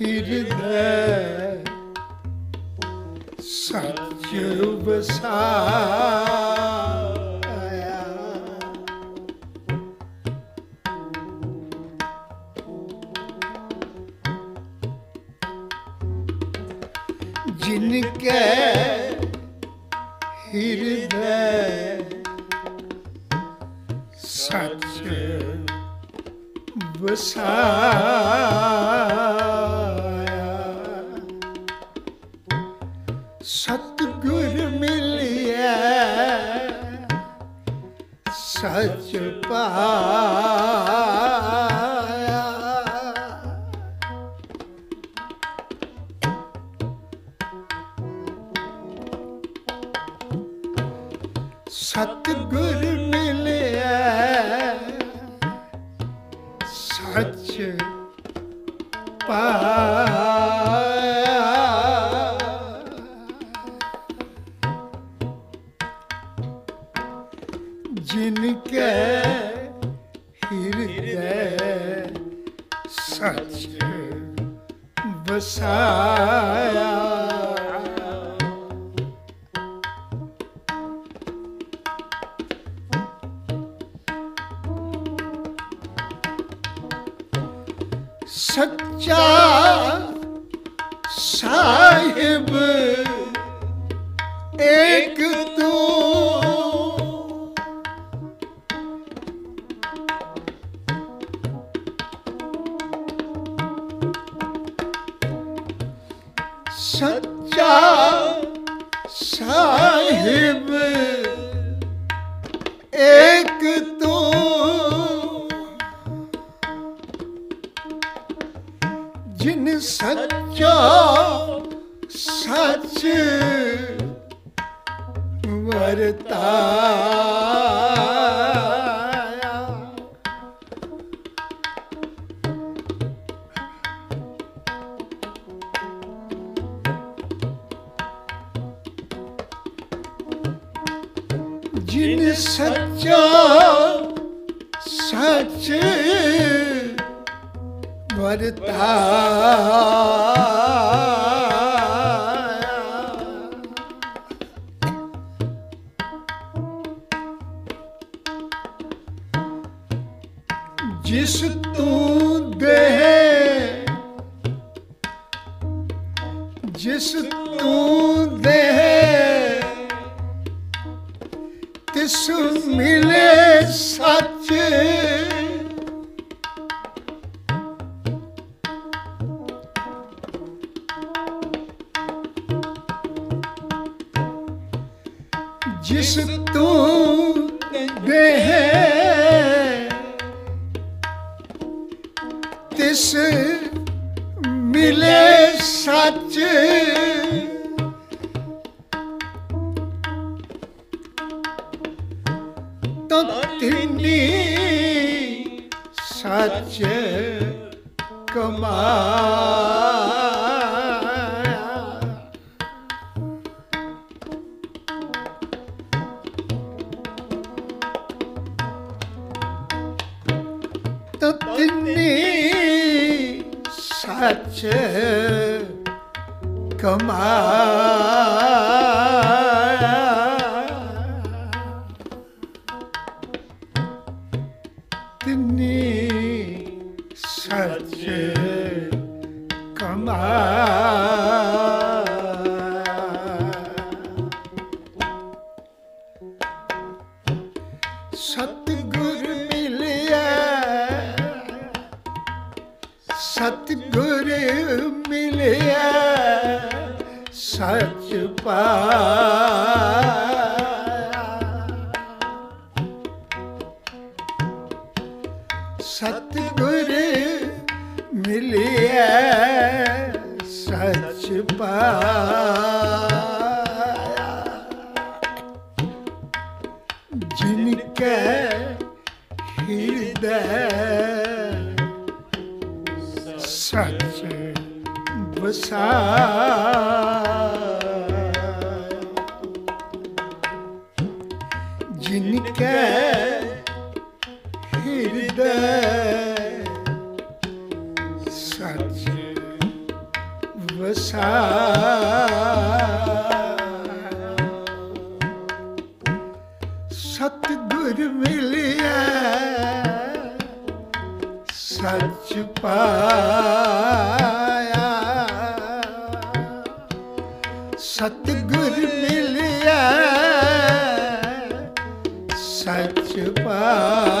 ਹਿਰਦੈ। ਸੱਚ ਵਸਾਇਆ। ਜਿਨ ਕੈ ਹਿਰਦੈ। ਸੱਚ ਵਸਾਇਆ। 마 ਸੱਚਾ ਸਾਹਿਬ ਸੱਚ ਕਮਾਇਆ ਸਤਿਗੁਰ ਮਿਲਿਆ ਸੱਚ ਪਾ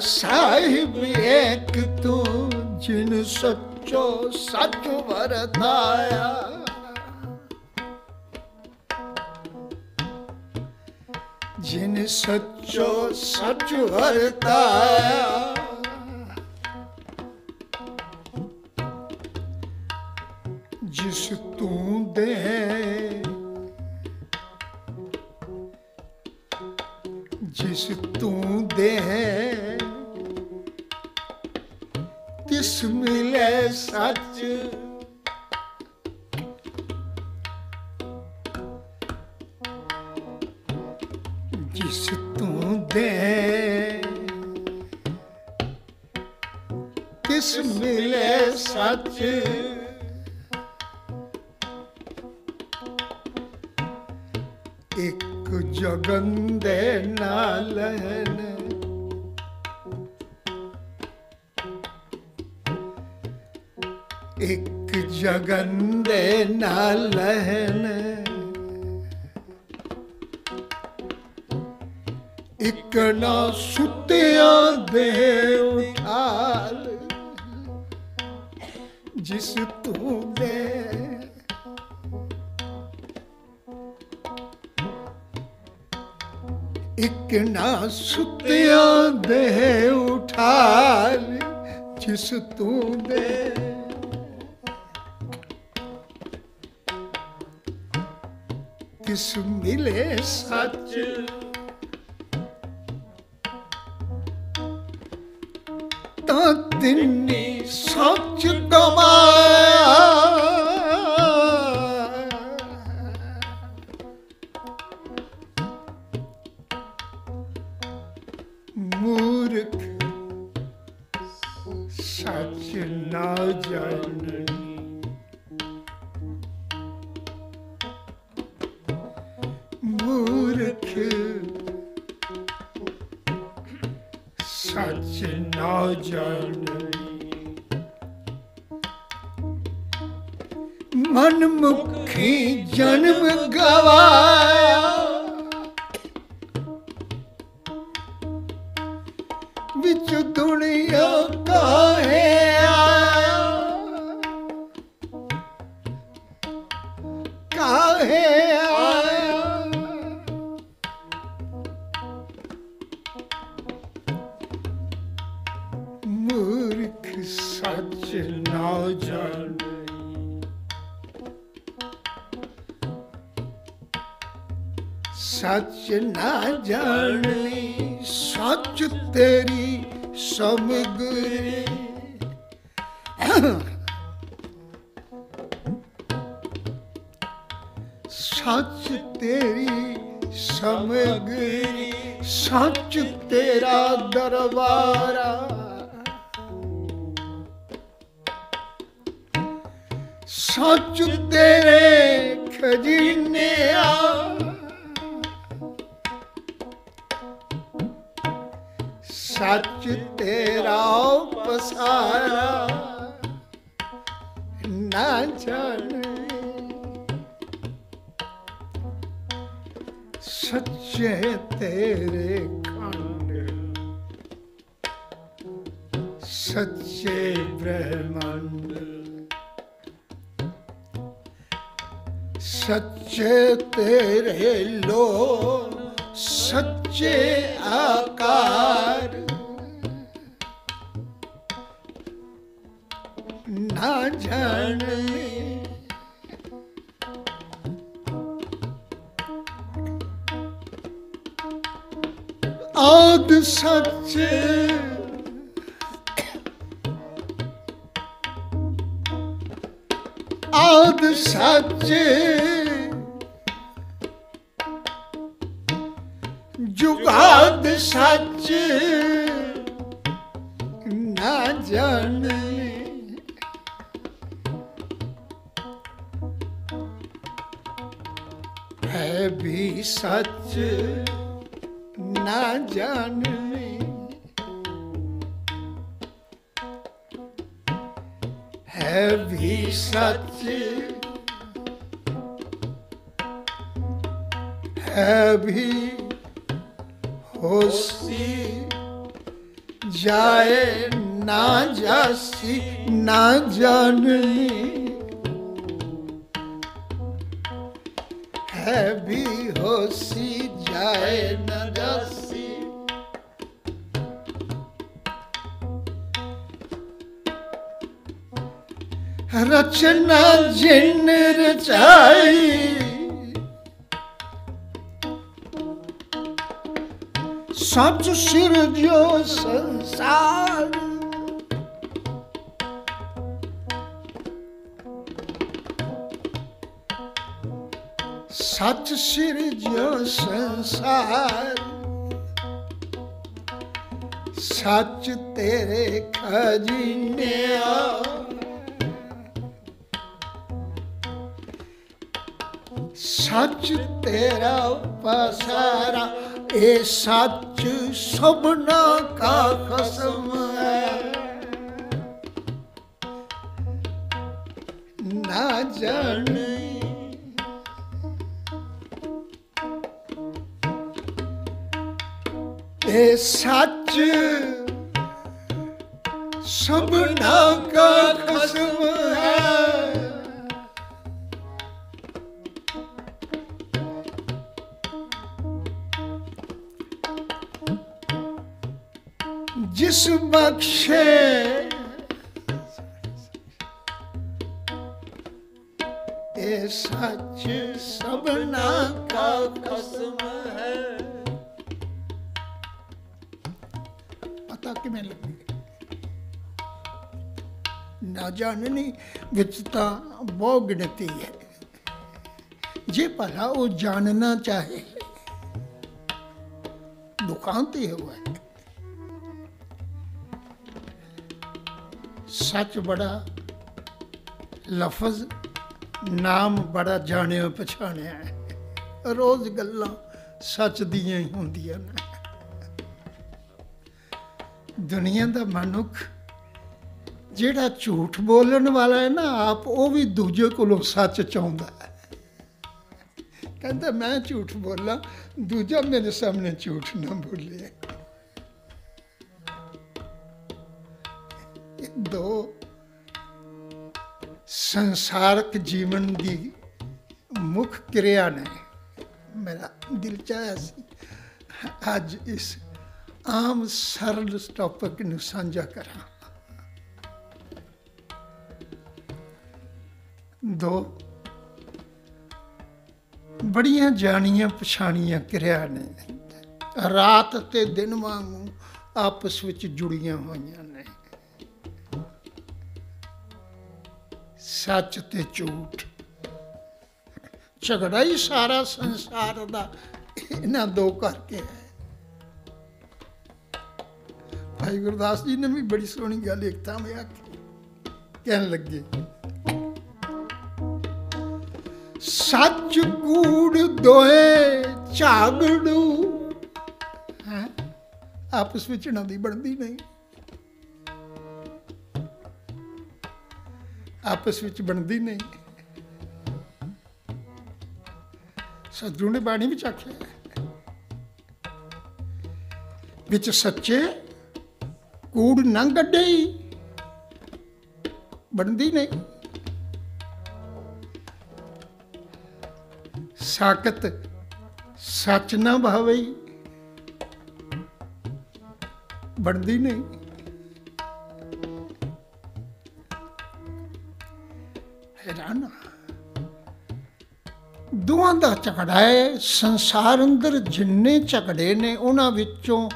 ਸਾਹਿਬ ਇੱਕ ਤੂੰ ਜਿਨ ਸੱਚੋ ਸੱਚ ਵਰਤਾਇਆ ਜਿਨ ਸੱਚੋ ਸੱਚ ਵਰਤਾਇਆ ਨਾਨਕ ਸੱਚ ਨਾ ਜਾਣਨੀ ਮੂਰਖ ਸੱਚ ਨਾ ਜਾਣਨੀ ਮਨ ਮੁਖੀ ਜਨਮ ਗਵਾ ਸੱਚੇ ਬ੍ਰਹਮੰਡ ਸੱਚੇ ਤੇਰੇ ਲੋ ਸੱਚੇ ਆਕਾਰ ਨਾ ਜਾਣੇ ਆਦ ਸੱਚੇ ਆਦ ਸੱਚੇ ਜੁਗਾਦ ਸੱਚ ਨਾ ਜਾਣੇ ਹੈ ਵੀ ਸੱਚ। ਨਾ ਜਾਣ ਸੱਚ ਸਿਰਜੋ ਸੰਸਾਰ। ਸੱਚ ਸਿਰਜੋ ਸੰਸਾਰ। ਸੱਚ ਤੇਰੇ ਖਜ਼ੀਨਿਆ ਸੱਚ ਤੇਰਾ ਪਸਾਰਾ ਇਹ ਸੱਚ ਸਭਨਾ ਕਾ ਖਸਮ ਹੈ। ਨਾ ਜਾਣੇ ਇਹ ਸੱਚ ਸਭਨਾ ਕਾ ਕਸਮ ਜਿਸ ਬਖਸ਼ੇ ਇਹ ਸੱਚ ਸਭਨਾ ਕਾ ਕਸਮ ਹੈ ਪਤਾ ਕਿਵੇਂ ਲੱਗੇ ਨਾ ਜਾਣਨੀ ਵਿੱਚ ਤਾਂ ਬਹੁਤ ਗਿਣਤੀ ਹੈ ਜੇ ਭਲਾ ਉਹ ਜਾਣਨਾ ਚਾਹੇ ਦੁਕਾਨ ਤੇ ਹੋਇਆ ਸੱਚ ਬੜਾ, ਲਫ਼ਜ਼, ਨਾਮ ਬੜਾ ਜਾਣਿਆ ਪਛਾਣਿਆ ਹੈ। ਰੋਜ਼ ਗੱਲਾਂ ਸੱਚ ਦੀਆਂ ਹੀ ਹੁੰਦੀਆਂ ਨੇ। ਦੁਨੀਆ ਦਾ ਮਨੁੱਖ ਜਿਹੜਾ ਝੂਠ ਬੋਲਣ ਵਾਲਾ ਹੈ ਨਾ, ਆਪ ਉਹ ਵੀ ਦੂਜੇ ਕੋਲੋਂ ਸੱਚ ਚਾਹੁੰਦਾ ਹੈ। ਕਹਿੰਦਾ, ਮੈਂ ਝੂਠ ਬੋਲਾਂ, ਦੂਜਾ ਮੇਰੇ ਸਾਹਮਣੇ ਝੂਠ ਨਾ ਬੋਲੇ। ਦੋ ਸੰਸਾਰਕ ਜੀਵਨ ਦੀ ਮੁੱਖ ਕਿਰਿਆ ਨੇ। ਮੇਰਾ ਦਿਲ ਚਾਹਿਆ ਸੀ ਅੱਜ ਇਸ ਆਮ ਸਰਲ ਟੌਪਿਕ ਨੂੰ ਸਾਂਝਾ ਕਰਾਂ। ਦੋ ਬੜੀਆਂ ਜਾਣੀਆਂ ਪਛਾਣੀਆਂ ਕਿਰਿਆ ਨੇ। ਰਾਤ ਤੇ ਦਿਨ ਵਾਂਗੂ ਆਪਸ ਵਿੱਚ ਜੁੜੀਆਂ ਹੋਈਆਂ ਨੇ। ਸੱਚ ਤੇ ਝੂਠ। ਝਗੜਾ ਹੀ ਸਾਰਾ ਸੰਸਾਰ ਦਾ ਇਹਨਾਂ ਦੋ ਕਰਕੇ ਹੈ। ਭਾਈ ਗੁਰਦਾਸ ਜੀ ਨੇ ਵੀ ਬੜੀ ਸੋਹਣੀ ਗੱਲ ਇੱਕ ਥਾਂ ਵਿੱਚ ਆਖੀ। ਕਹਿਣ ਲੱਗੇ, ਸੱਚ ਕੂੜ ਦੋਏ ਝਾਗੜੂ। ਹੈ? ਆਪਸ ਵਿੱਚ ਇਹਨਾਂ ਦੀ ਬਣਦੀ ਨਹੀਂ। ਆਪਸ ਵਿੱਚ ਬਣਦੀ ਨਹੀਂ। ਸਤਿਗੁਰੂ ਨੇ ਬਾਣੀ ਵਿੱਚ ਆਖਿਆ ਵਿੱਚ ਸੱਚੇ ਕੂੜ ਨਾ ਗੱਡਈ ਬਣਦੀ ਨਹੀਂ। ਸਾਕਤ ਸੱਚ ਨਾ ਭਾਵਈ ਬਣਦੀ ਨਹੀਂ। ਦੋਵਾਂ ਦਾ ਝਗੜਾ ਹੈ। ਸੰਸਾਰ ਅੰਦਰ ਜਿੰਨੇ ਝਗੜੇ ਨੇ, ਉਹਨਾਂ ਵਿੱਚੋਂ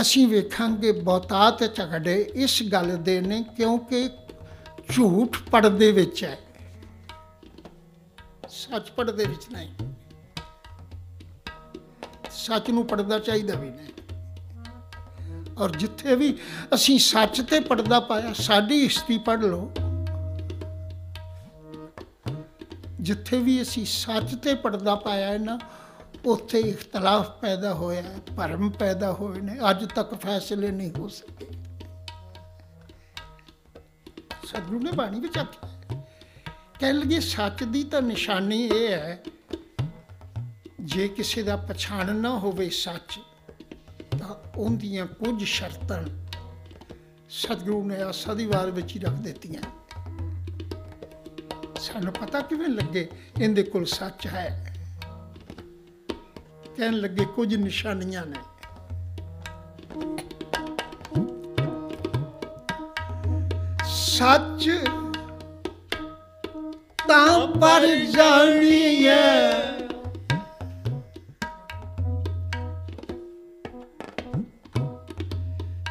ਅਸੀਂ ਵੇਖਾਂਗੇ ਬਹੁਤਾਤ ਝਗੜੇ ਇਸ ਗੱਲ ਦੇ ਨੇ, ਕਿਉਂਕਿ ਝੂਠ ਪਰਦੇ ਵਿੱਚ ਹੈ। ਸੱਚ ਪਰਦੇ ਵਿੱਚ ਨਹੀਂ। ਸੱਚ ਨੂੰ ਪੜਦਾ ਚਾਹੀਦਾ ਵੀ ਨਹੀਂ। ਔਰ ਜਿੱਥੇ ਵੀ ਅਸੀਂ ਸੱਚ ਤੇ ਪਰਦਾ ਪਾਇਆ, ਸਾਡੀ ਹਿਸਟਰੀ ਪੜ ਲਓ। ਜਿੱਥੇ ਵੀ ਅਸੀਂ ਸੱਚ ਤੇ ਪਰਦਾ ਪਾਇਆ ਹੈ ਨਾ ਉੱਥੇ ਇਖਤਲਾਫ ਪੈਦਾ ਹੋਇਆ ਹੈ ਭਰਮ ਪੈਦਾ ਹੋਏ ਨੇ ਅੱਜ ਤੱਕ ਫੈਸਲੇ ਨਹੀਂ ਹੋ ਸਕੇ। ਸਤਿਗੁਰੂ ਨੇ ਬਾਣੀ ਵਿੱਚ ਆਖਿਆ ਹੈ, ਕਹਿਣ ਲੱਗੇ ਸੱਚ ਦੀ ਤਾਂ ਨਿਸ਼ਾਨੀ ਇਹ ਹੈ ਜੇ ਕਿਸੇ ਦਾ ਪਛਾਣ ਨਾ ਹੋਵੇ ਸੱਚ ਤਾਂ ਉਹਦੀਆਂ ਕੁਝ ਸ਼ਰਤਾਂ ਸਤਿਗੁਰੂ ਨੇ ਆਸਾ ਦੀ ਵਾਰ ਵਿੱਚ ਹੀ ਰੱਖ ਦਿੱਤੀਆਂ। ਸਾਨੂੰ ਪਤਾ ਕਿਵੇਂ ਲੱਗੇ? ਇਹਦੇ ਕੋਲ ਸੱਚ ਹੈ। ਕਹਿਣ ਲੱਗੇ ਕੁਝ ਨਿਸ਼ਾਨੀਆਂ ਨੇ। ਸੱਚ ਤਾਂ ਪਰ ਜਾਣੀਏ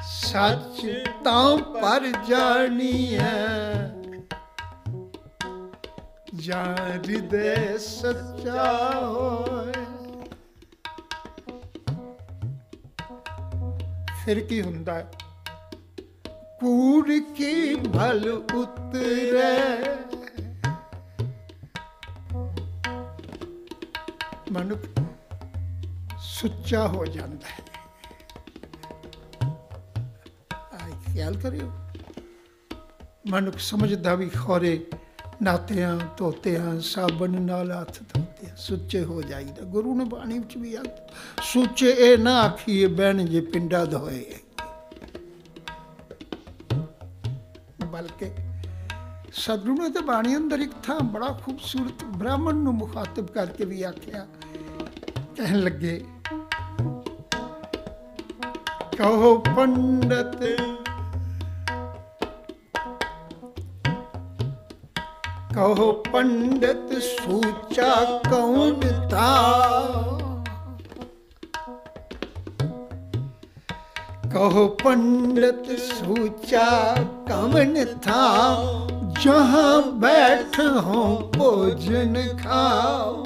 ਸੱਚ ਤਾਂ ਪਰ ਜਾਣੀਏ ਜਾਂ ਹਿਰਦੇ ਸੱਚਾ ਹੋਏ ਫਿਰ ਕੀ ਹੁੰਦਾ ਹੈ? ਕੂੜ ਕੀ ਭਲ ਉਤਰੇ? ਮਨੁੱਖ ਸੁੱਚਾ ਹੋ ਜਾਂਦਾ ਹੈ। ਆਈ ਖਿਆਲ ਕਰਿਓ। ਮਨੁੱਖ ਸਮਝਦਾ ਵੀ ਖੋਰੇ ਨਾਤਿਆਂ, ਧੋਤਿਆਂ, ਸਾਬਣ ਨਾਲ ਹੱਥ ਧੋਤਿਆਂ ਸੁੱਚੇ ਹੋ ਜਾਈਦਾ। ਗੁਰੂ ਨੇ ਬਾਣੀ ਵਿੱਚ ਵੀ ਆ ਸੁੱਚੇ ਇਹ ਨਾ ਆਖੀਏ, ਬਹਿਣ ਜੇ ਪਿੰਡਾ ਧੋਏ ਬਲਕਿ ਸਤਿਗੁਰੂ ਨੇ ਤਾਂ ਬਾਣੀ ਅੰਦਰ ਇੱਕ ਥਾਂ ਬੜਾ ਖੂਬਸੂਰਤ ਬ੍ਰਾਹਮਣ ਨੂੰ ਮੁਖਾਤਬ ਕਰਕੇ ਵੀ ਆਖਿਆ, ਕਹਿਣ ਲੱਗੇ, ਕਹੋ ਪੰਡਤ ਕਹੋ ਪੰਡਤ ਸੂਚਾ ਕੌਣ ਤਾ ਕਹੋ ਪੰਡਤ ਸੂਚਾ ਕਮਨ ਥਾ? ਜਹਾਂ ਬੈਠ ਹੋ ਭੋਜਨ ਖਾਓ।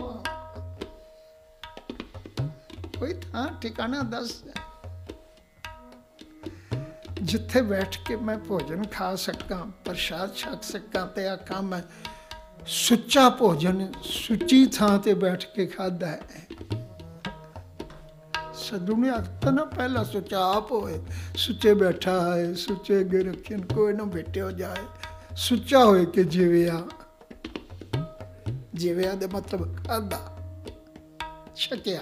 ਕੋਈ ਥਾਂ, ਠਿਕਾਣਾ ਦੱਸ। ਜਿੱਥੇ ਬੈਠ ਕੇ ਮੈਂ ਭੋਜਨ ਖਾ ਸਕਾਂ, ਪ੍ਰਸ਼ਾਦ ਛਕ ਸਕਾਂ ਤੇ ਆਖਾਂ ਮੈਂ ਸੁੱਚਾ ਭੋਜਨ ਸੁੱਚੀ ਥਾਂ ਤੇ ਬੈਠ ਕੇ ਖਾਦਾ ਹੈ। ਸਦੂ ਨੇ ਨਾ ਪਹਿਲਾ ਸੁੱਚਾ ਆਪ ਹੋਏ, ਸੁੱਚੇ ਬੈਠਾ ਹੈ, ਸੁੱਚੇ ਅੱਗੇ ਰੱਖਣ ਕੋਈ ਨਾ ਬੈਠਿਓ ਜਾਏ। ਸੁੱਚਾ ਹੋਏ ਕਿ ਜਿਵਿਆ ਜਿਵਿਆ ਦੇ ਮਤਲਬ ਖਾਦਾ ਛਕਿਆ।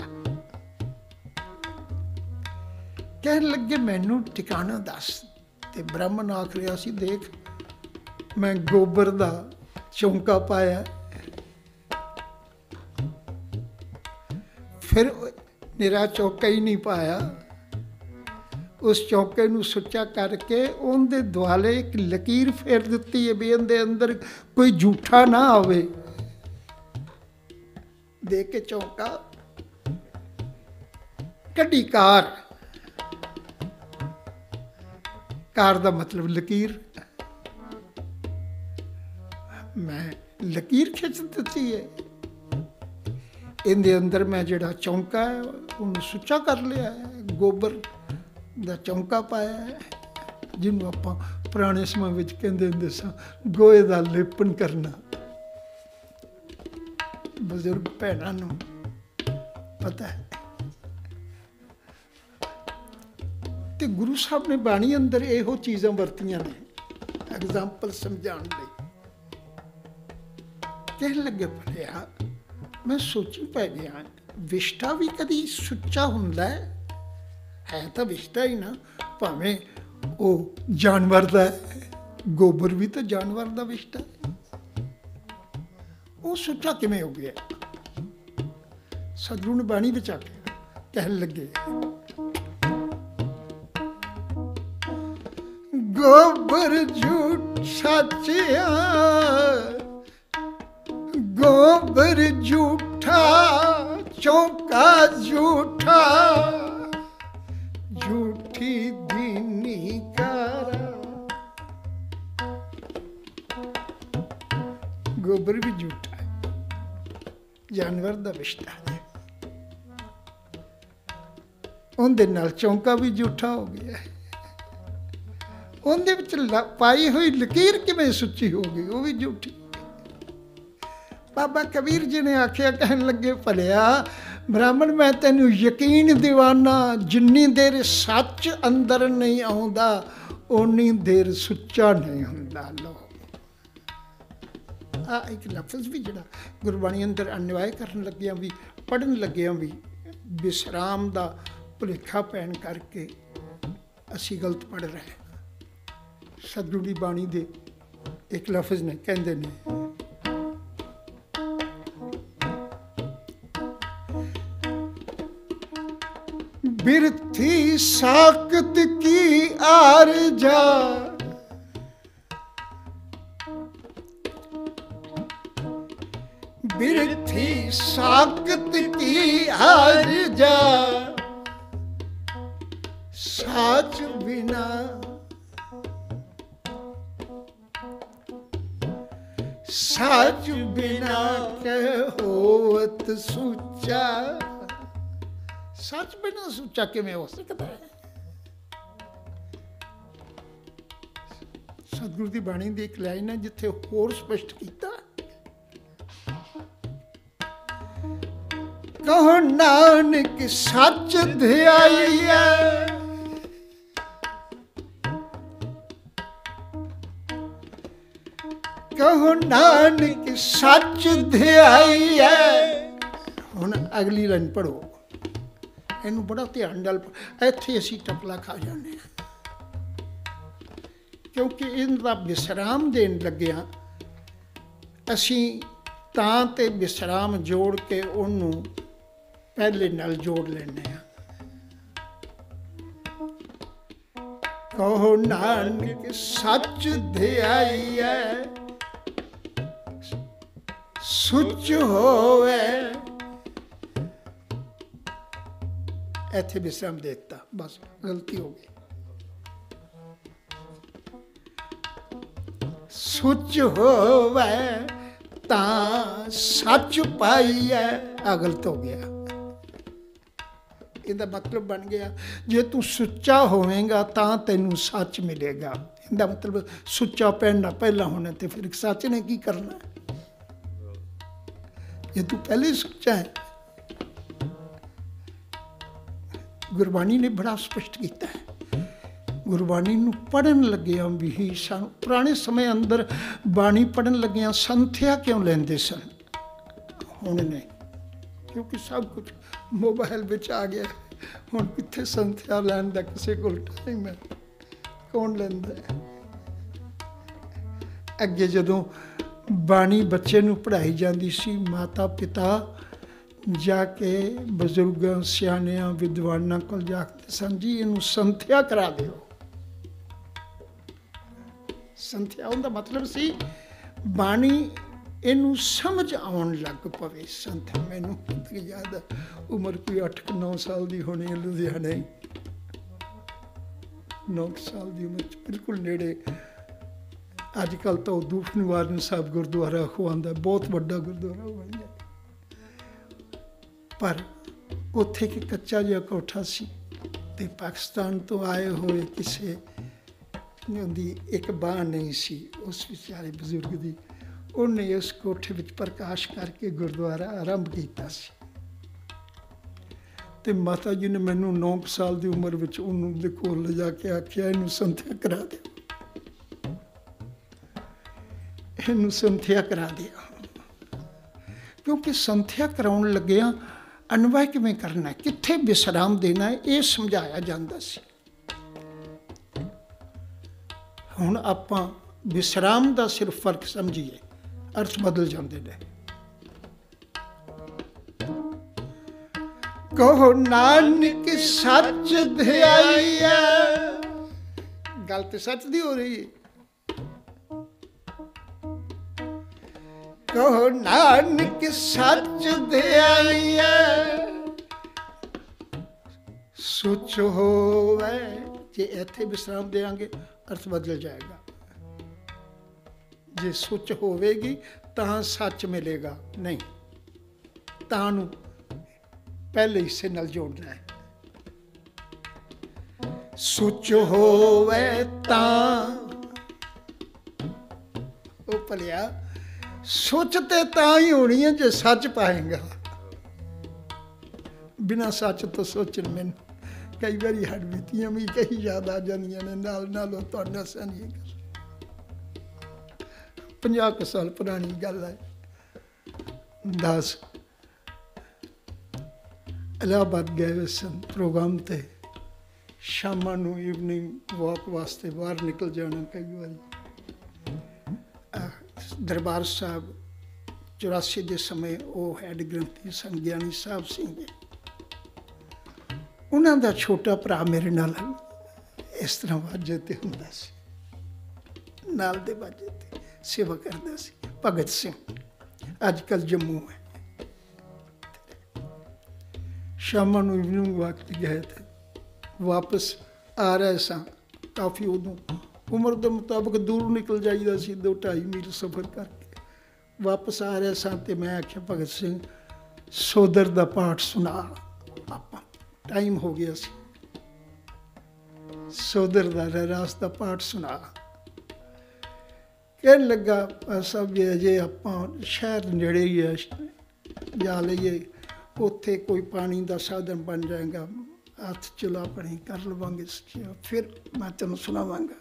ਕਹਿਣ ਲੱਗੇ, ਮੈਨੂੰ ਟਿਕਾਣਾ ਦੱਸ। ਤੇ ਬ੍ਰਾਹਮਣ ਆਖ ਰਿਹਾ ਸੀ, ਦੇਖ, ਮੈਂ ਗੋਬਰ ਦਾ ਚੌਂਕਾ ਪਾਇਆ। ਫਿਰ ਨਿਰਾ ਚੌਕਾ ਹੀ ਨਹੀਂ ਪਾਇਆ। ਉਸ ਚੌਕੇ ਨੂੰ ਸੁੱਚਾ ਕਰਕੇ ਉਹਦੇ ਦੁਆਲੇ ਇੱਕ ਲਕੀਰ ਫੇਰ ਦਿੱਤੀ ਹੈ ਵੀ ਇਹਦੇ ਅੰਦਰ ਕੋਈ ਝੂਠਾ ਨਾ ਆਵੇ। ਦੇ ਕੇ ਚੌਕਾ। ਕੱਢੀ ਕਾਰ। ਕਾਰ ਦਾ ਮਤਲਬ ਲਕੀਰ। ਮੈਂ ਲਕੀਰ ਖਿੱਚ ਦਿੱਤੀ ਹੈ ਇਹਦੇ ਅੰਦਰ ਮੈਂ ਜਿਹੜਾ ਚੌਂਕਾ ਹੈ, ਉਹਨੂੰ ਸੁੱਚਾ ਕਰ ਲਿਆ ਹੈ। ਗੋਬਰ ਦਾ ਚੌਂਕਾ ਪਾਇਆ ਹੈ, ਜਿਹਨੂੰ ਆਪਾਂ ਪੁਰਾਣੇ ਸਮੇਂ ਵਿੱਚ ਕਹਿੰਦੇ ਹੁੰਦੇ ਸਾਂ ਗੋਏ ਦਾ ਲੇਪਨ ਕਰਨਾ। ਬਜ਼ੁਰਗ ਭੈਣਾਂ ਨੂੰ ਪਤਾ ਹੈ। ਤੇ ਗੁਰੂ ਸਾਹਿਬ ਨੇ ਬਾਣੀ ਅੰਦਰ ਇਹੋ ਚੀਜ਼ਾਂ ਵਰਤੀਆਂ ਨੇ ਐਗਜ਼ਾਮਪਲ ਸਮਝਾਉਣ ਲਈ। ਕਹਿਣ ਲੱਗੇ ਭਲਿਆ ਮੈਂ ਸੋਚੀ ਪੈ ਗਿਆ, ਵਿਸ਼ਟਾ ਵੀ ਕਦੀ ਸੁੱਚਾ ਹੁੰਦਾ ਹੈ? ਹੈ ਤਾਂ ਵਿਸ਼ਟਾ ਹੀ ਨਾ, ਭਾਵੇਂ ਉਹ ਜਾਨਵਰ ਦਾ ਗੋਬਰ ਵੀ ਤਾਂ ਜਾਨਵਰ ਦਾ ਵਿਸ਼ਟਾ ਉਹ ਸੁੱਚਾ ਕਿਵੇਂ ਹੋ ਗਿਆ? ਸਤਿਗੁਰੂ ਨੇ ਬਾਣੀ ਵਿੱਚ ਆ ਕੇ ਕਹਿਣ ਲੱਗੇ, ਗੋਬਰ ਝੂਠ ਸੱਚਿਆ। ਗੋਬਰ ਝੂਠਾ, ਚੌਂਕਾ ਝੂਠਾ। ਝੂਠੀ ਦੀਨੀ ਕਰਾ। ਗੋਬਰ ਵੀ ਝੂਠਾ ਜਾਨਵਰ ਦਾ ਰਿਸ਼ਤਾ ਹੈ। ਉਹਦੇ ਨਾਲ ਚੌਂਕਾ ਵੀ ਝੂਠਾ ਹੋ ਗਿਆ ਹੈ। ਉਹਦੇ ਵਿੱਚ ਲ- ਪਾਈ ਹੋਈ ਲਕੀਰ ਕਿਵੇਂ ਸੁੱਚੀ ਹੋ ਗਈ, ਉਹ ਵੀ ਝੂਠੀ। ਬਾਬਾ ਕਬੀਰ ਜੀ ਨੇ ਆਖਿਆ, ਕਹਿਣ ਲੱਗੇ, ਭਲਿਆ, ਬ੍ਰਾਹਮਣ, ਮੈਂ ਤੈਨੂੰ ਯਕੀਨ ਦਿਵਾਨਾ, ਜਿੰਨੀ ਦੇਰ ਸੱਚ ਅੰਦਰ ਨਹੀਂ ਆਉਂਦਾ, ਓਨੀ ਦੇਰ ਸੁੱਚਾ ਨਹੀਂ ਹੁੰਦਾ ਲੋ ਆ ਇੱਕ ਲਫ਼ਜ਼ ਵੀ ਜਿਹੜਾ ਗੁਰਬਾਣੀ ਅੰਦਰ ਅਨਵਾਇ ਕਰਨ ਲੱਗਿਆਂ ਵੀ ਪੜਨ ਲੱਗਿਆਂ ਵੀ ਵਿਸਰਾਮ ਦਾ ਭੁਲੇਖਾ ਪੈਣ ਕਰਕੇ ਅਸੀਂ ਗਲਤ ਪੜ ਰਹੇ ਹਾਂ। ਸਤਿਗੁਰੂ ਦੀ ਬਾਣੀ ਦੇ ਇੱਕ ਲਫ਼ਜ਼ ਨੇ, ਕਹਿੰਦੇ ਨੇ ਬਿਰਥੀ ਸਾਖਤ ਕੀ ਆਰਜਾ ਬਿਰਥੀ ਸਾਖਤ ਕੀ ਆਰਜਾ ਸਾਚ ਬਿਨਾ ਸਾਚ ਬਿਨਾ ਕਹਿ ਹੋਵਤ ਸੁਚਾ। ਸੱਚ ਬਿਨਾ ਸੁੱਚਾ ਕਿਵੇਂ ਹੋ ਸਕਦਾ ਹੈ ਸਤਿਗੁਰੂ ਦੀ ਬਾਣੀ ਦੀ ਇੱਕ ਲਾਈਨ ਹੈ ਜਿੱਥੇ ਹੋਰ ਸਪਸ਼ਟ ਕੀਤਾ। ਕਹੋ ਨਾਨਕ ਸੱਚ ਧਿਆਈਐ। ਕਹੋ ਨਾਨਕ ਸੱਚ ਧਿਆਈਐ। ਹੁਣ ਅਗਲੀ ਲਾਈਨ ਪੜੋ ਇਹਨੂੰ ਬੜਾ ਧਿਆਨ ਨਾਲ ਇੱਥੇ ਅਸੀਂ ਟਪਲਾ ਖਾ ਜਾਂਦੇ ਹਾਂ। ਕਿਉਂਕਿ ਇਹਦਾ ਵਿਸਰਾਮ ਦੇਣ ਲੱਗਿਆ। ਅਸੀਂ ਤਾਂ ਤੇ ਵਿਸਰਾਮ ਜੋੜ ਕੇ ਉਹਨੂੰ ਪਹਿਲੇ ਨਾਲ ਜੋੜ ਲੈਣੇ ਆ ਕਹੋ ਨਾਨਕ, ਸੱਚ ਧਿਆਈਐ ਸੁਚ ਹੋਵੇ। ਇੱਥੇ ਵਿਸਰਾਮ ਦੇ ਦਿੱਤਾ। ਬਸ, ਗਲਤੀ ਹੋ ਗਈ। ਸੁਚ ਹੋਵੇ ਤਾਂ ਸੱਚ ਪਾਈਐ ਆ ਗਲਤ ਹੋ ਗਿਆ। ਇਹਦਾ ਮਤਲਬ ਬਣ ਗਿਆ, ਜੇ ਤੂੰ ਸੁੱਚਾ ਹੋਵੇਂਗਾ ਤਾਂ ਤੈਨੂੰ ਸੱਚ ਮਿਲੇਗਾ। ਇਹਦਾ ਮਤਲਬ ਸੁੱਚਾ ਪਹਿਨਣਾ ਪਹਿਲਾਂ ਹੋਣਾ ਤੇ ਫਿਰ ਸੱਚ ਨੇ ਕੀ ਕਰਨਾ? ਜੇ ਤੂੰ ਪਹਿਲੇ ਸੁੱਚਾ ਹੈ ਗੁਰਬਾਣੀ ਨੇ ਬੜਾ ਸਪਸ਼ਟ ਕੀਤਾ ਹੈ। ਗੁਰਬਾਣੀ ਨੂੰ ਪੜਨ ਲੱਗਿਆਂ ਵੀ ਸਾਨੂੰ ਪੁਰਾਣੇ ਸਮੇਂ ਅੰਦਰ ਬਾਣੀ ਪੜਨ ਲੱਗਿਆਂ ਸੰਥਿਆ ਕਿਉਂ ਲੈਂਦੇ ਸਨ? ਹੁਣ ਨਹੀਂ, ਕਿਉਂਕਿ ਸਭ ਕੁਝ ਮੋਬਾਈਲ ਵਿੱਚ ਆ ਗਿਆ। ਹੁਣ ਕਿੱਥੇ ਸੰਥਿਆ ਲੈਣ ਦਾ ਕਿਸੇ ਕੋਲ ਟਾਈਮ ਹੈ? ਕੌਣ ਲੈਂਦਾ ਅੱਗੇ ਜਦੋਂ ਬਾਣੀ ਬੱਚੇ ਨੂੰ ਪੜ੍ਹਾਈ ਜਾਂਦੀ ਸੀ ਮਾਤਾ ਪਿਤਾ ਜਾ ਕੇ ਬਜ਼ੁਰਗਾਂ ਸਿਆਣਿਆਂ ਵਿਦਵਾਨਾਂ ਕੋਲ ਜਾ ਕੇ ਸਨ ਜੀ ਇਹਨੂੰ ਸੰਥਿਆ ਕਰਾ ਦਿਓ। ਸੰਥਿਆ ਦਾ ਮਤਲਬ ਸੀ ਬਾਣੀ ਇਹਨੂੰ ਸਮਝ ਆਉਣ ਲੱਗ ਪਵੇ। ਸੰਥਿਆ ਮੈਨੂੰ ਯਾਦ ਹੈ, ਉਮਰ ਕੋਈ 8-9 ਸਾਲ ਦੀ ਹੋਣੀ ਹੈ ਲੁਧਿਆਣੇ। 9 ਸਾਲ ਦੀ ਉਮਰ 'ਚ ਬਿਲਕੁਲ ਨੇੜੇ। ਅੱਜ ਕੱਲ ਤਾਂ ਉਹ ਦੂਖ ਨਿਵਾਰਨ ਸਾਹਿਬ ਗੁਰਦੁਆਰਾ ਖਵਾਉਂਦਾ ਬਹੁਤ ਵੱਡਾ ਗੁਰਦੁਆਰਾ ਬਣ ਗਿਆ ਪਰ ਉੱਥੇ ਇੱਕ ਕੱਚਾ ਜਿਹਾ ਕੋਠਾ ਸੀ ਤੇ ਪਾਕਿਸਤਾਨ ਤੋਂ ਆਏ ਹੋਏ ਕਿਸੇ ਦੀ ਇੱਕ ਬਾਹ ਨਹੀਂ ਸੀ, ਉਸ ਵਿਚਾਰੇ ਬਜ਼ੁਰਗ ਦੀ। ਉਹਨੇ ਉਸ ਕੋਠੇ ਵਿੱਚ ਪ੍ਰਕਾਸ਼ ਕਰਕੇ ਗੁਰਦੁਆਰਾ ਆਰੰਭ ਕੀਤਾ ਸੀ। ਤੇ ਮਾਤਾ ਜੀ ਨੇ ਮੈਨੂੰ 9 ਸਾਲ ਦੀ ਉਮਰ ਵਿੱਚ ਉਹਨੂੰ ਦੇ ਕੋਲ ਲਿਜਾ ਕੇ ਆਖਿਆ, ਇਹਨੂੰ ਸੰਥਿਆ ਕਰਾ ਦੇ। ਇਹਨੂੰ ਸੰਥਿਆ ਕਰਾ ਦਿਆ ਕਿਉਂਕਿ ਸੰਥਿਆ ਕਰਾਉਣ ਲੱਗਿਆ ਅਨਵੈ ਕਿਵੇਂ ਕਰਨਾ ਕਿੱਥੇ ਵਿਸਰਾਮ ਦੇਣਾ ਇਹ ਸਮਝਾਇਆ ਜਾਂਦਾ ਸੀ। ਹੁਣ ਆਪਾਂ ਵਿਸਰਾਮ ਦਾ ਸਿਰਫ ਫ਼ਰਕ ਸਮਝੀਏ। ਅਰਥ ਬਦਲ ਜਾਂਦੇ ਨੇ। ਕਹੋ, ਨਾਨਕ, ਸੱਚ ਧਿਆਈਐ ਗੱਲ ਤੇ ਸੱਚ ਦੀ ਹੋ ਰਹੀ ਹੈ। ਕਹੋ ਨਾਨਕ ਸੱਚ ਧਿਆਈਐ ਸੁਚ ਹੋਵੇ, ਜੇ ਇੱਥੇ ਵਿਸਰਾਮ ਦੇਾਂਗੇ ਅਰਥ ਬਦਲ ਜਾਏਗਾ। ਜੇ ਸੁਚ ਹੋਵੇਗੀ, ਤਾਂ ਸੱਚ ਮਿਲੇਗਾ। ਨਹੀਂ, ਤਾਂ ਨੂੰ ਪਹਿਲੇ ਹਿੱਸੇ ਨਾਲ ਜੋੜਨਾ ਹੈ। ਸੁਚ ਹੋਵੇ ਤਾਂ, ਉਹ ਭਲਿਆ ਸੋਚ ਤੇ ਤਾਂ ਹੀ ਹੋਣੀ ਹੈ ਜੇ ਸੱਚ ਪਾਏਗਾ। ਬਿਨਾ ਸੱਚ ਤੋਂ ਸੋਚਣ ਮੈਨੂੰ ਕਈ ਵਾਰੀ ਹੱਡ ਬੀਤੀਆਂ ਵੀ ਕਈ ਯਾਦ ਆ ਜਾਂਦੀਆਂ ਨੇ, ਨਾਲ ਨਾਲ ਉਹ ਤੁਹਾਡਾ ਸਾਂਝੀ ਕਰ 50 ਸਾਲ ਪੁਰਾਣੀ ਗੱਲ ਹੈ। ਦਾਸ, ਇਲਾਹਾਬਾਦ ਗਏ ਸਨ ਪ੍ਰੋਗਰਾਮ ਤੇ। ਸ਼ਾਮਾਂ ਨੂੰ ਈਵਨਿੰਗ ਵਾਕ ਵਾਸਤੇ ਬਾਹਰ ਨਿਕਲ ਜਾਣਾ ਕਈ ਵਾਰੀ। ਦਰਬਾਰ ਸਾਹਿਬ 84 ਦੇ ਸਮੇਂ ਉਹ ਹੈਡ ਗ੍ਰੰਥੀ ਸਨ ਗਿਆਨੀ ਸਾਹਿਬ ਸਿੰਘ ਉਹਨਾਂ ਦਾ ਛੋਟਾ ਭਰਾ ਮੇਰੇ ਨਾਲ ਇਸ ਤਰ੍ਹਾਂ ਵਾਜੇ ਤੇ ਹੁੰਦਾ ਸੀ। ਨਾਲ ਦੇ ਵਾਜੇ ਤੇ ਸੇਵਾ ਕਰਦਾ ਸੀ। ਭਗਤ ਸਿੰਘ ਅੱਜ ਕੱਲ ਜੰਮੂ ਹੈ। ਸ਼ਾਮ ਨੂੰ ਇਵਨਿੰਗ ਵਾਕ ਤੇ ਗਏ ਤੇ ਵਾਪਸ ਆ ਰਹੇ ਸਾਂ। ਕਾਫੀ ਉਦੋਂ ਉਮਰ ਦੇ ਮੁਤਾਬਕ ਦੂਰ ਨਿਕਲ ਜਾਈਦਾ ਸੀ 2.5 ਮੀਲ ਸਫ਼ਰ ਕਰਕੇ। ਵਾਪਸ ਆ ਰਿਹਾ ਸਾਂ ਤੇ ਮੈਂ ਆਖਿਆ, ਭਗਤ ਸਿੰਘ, ਸੋਦਰ ਦਾ ਪਾਠ ਸੁਣਾ ਆਪਾਂ। ਟਾਈਮ ਹੋ ਗਿਆ ਸੀ। ਸੋਦਰ ਦਾ ਰਹਿਰਾਸ ਦਾ ਪਾਠ ਸੁਣਾ। ਕਹਿਣ ਲੱਗਾ ਸਭ ਜੇ ਆਪਾਂ ਸ਼ਹਿਰ ਨੇੜੇ ਹੀ ਆ, ਜਾ ਲਈਏ। ਉੱਥੇ ਕੋਈ ਪਾਣੀ ਦਾ ਸਾਧਨ ਬਣ ਜਾਏਗਾ। ਹੱਥ ਚਲਾ ਪਣੀ ਕਰ ਲਵਾਂਗੇ ਫਿਰ ਮੈਂ ਤੈਨੂੰ ਸੁਣਾਵਾਂਗਾ।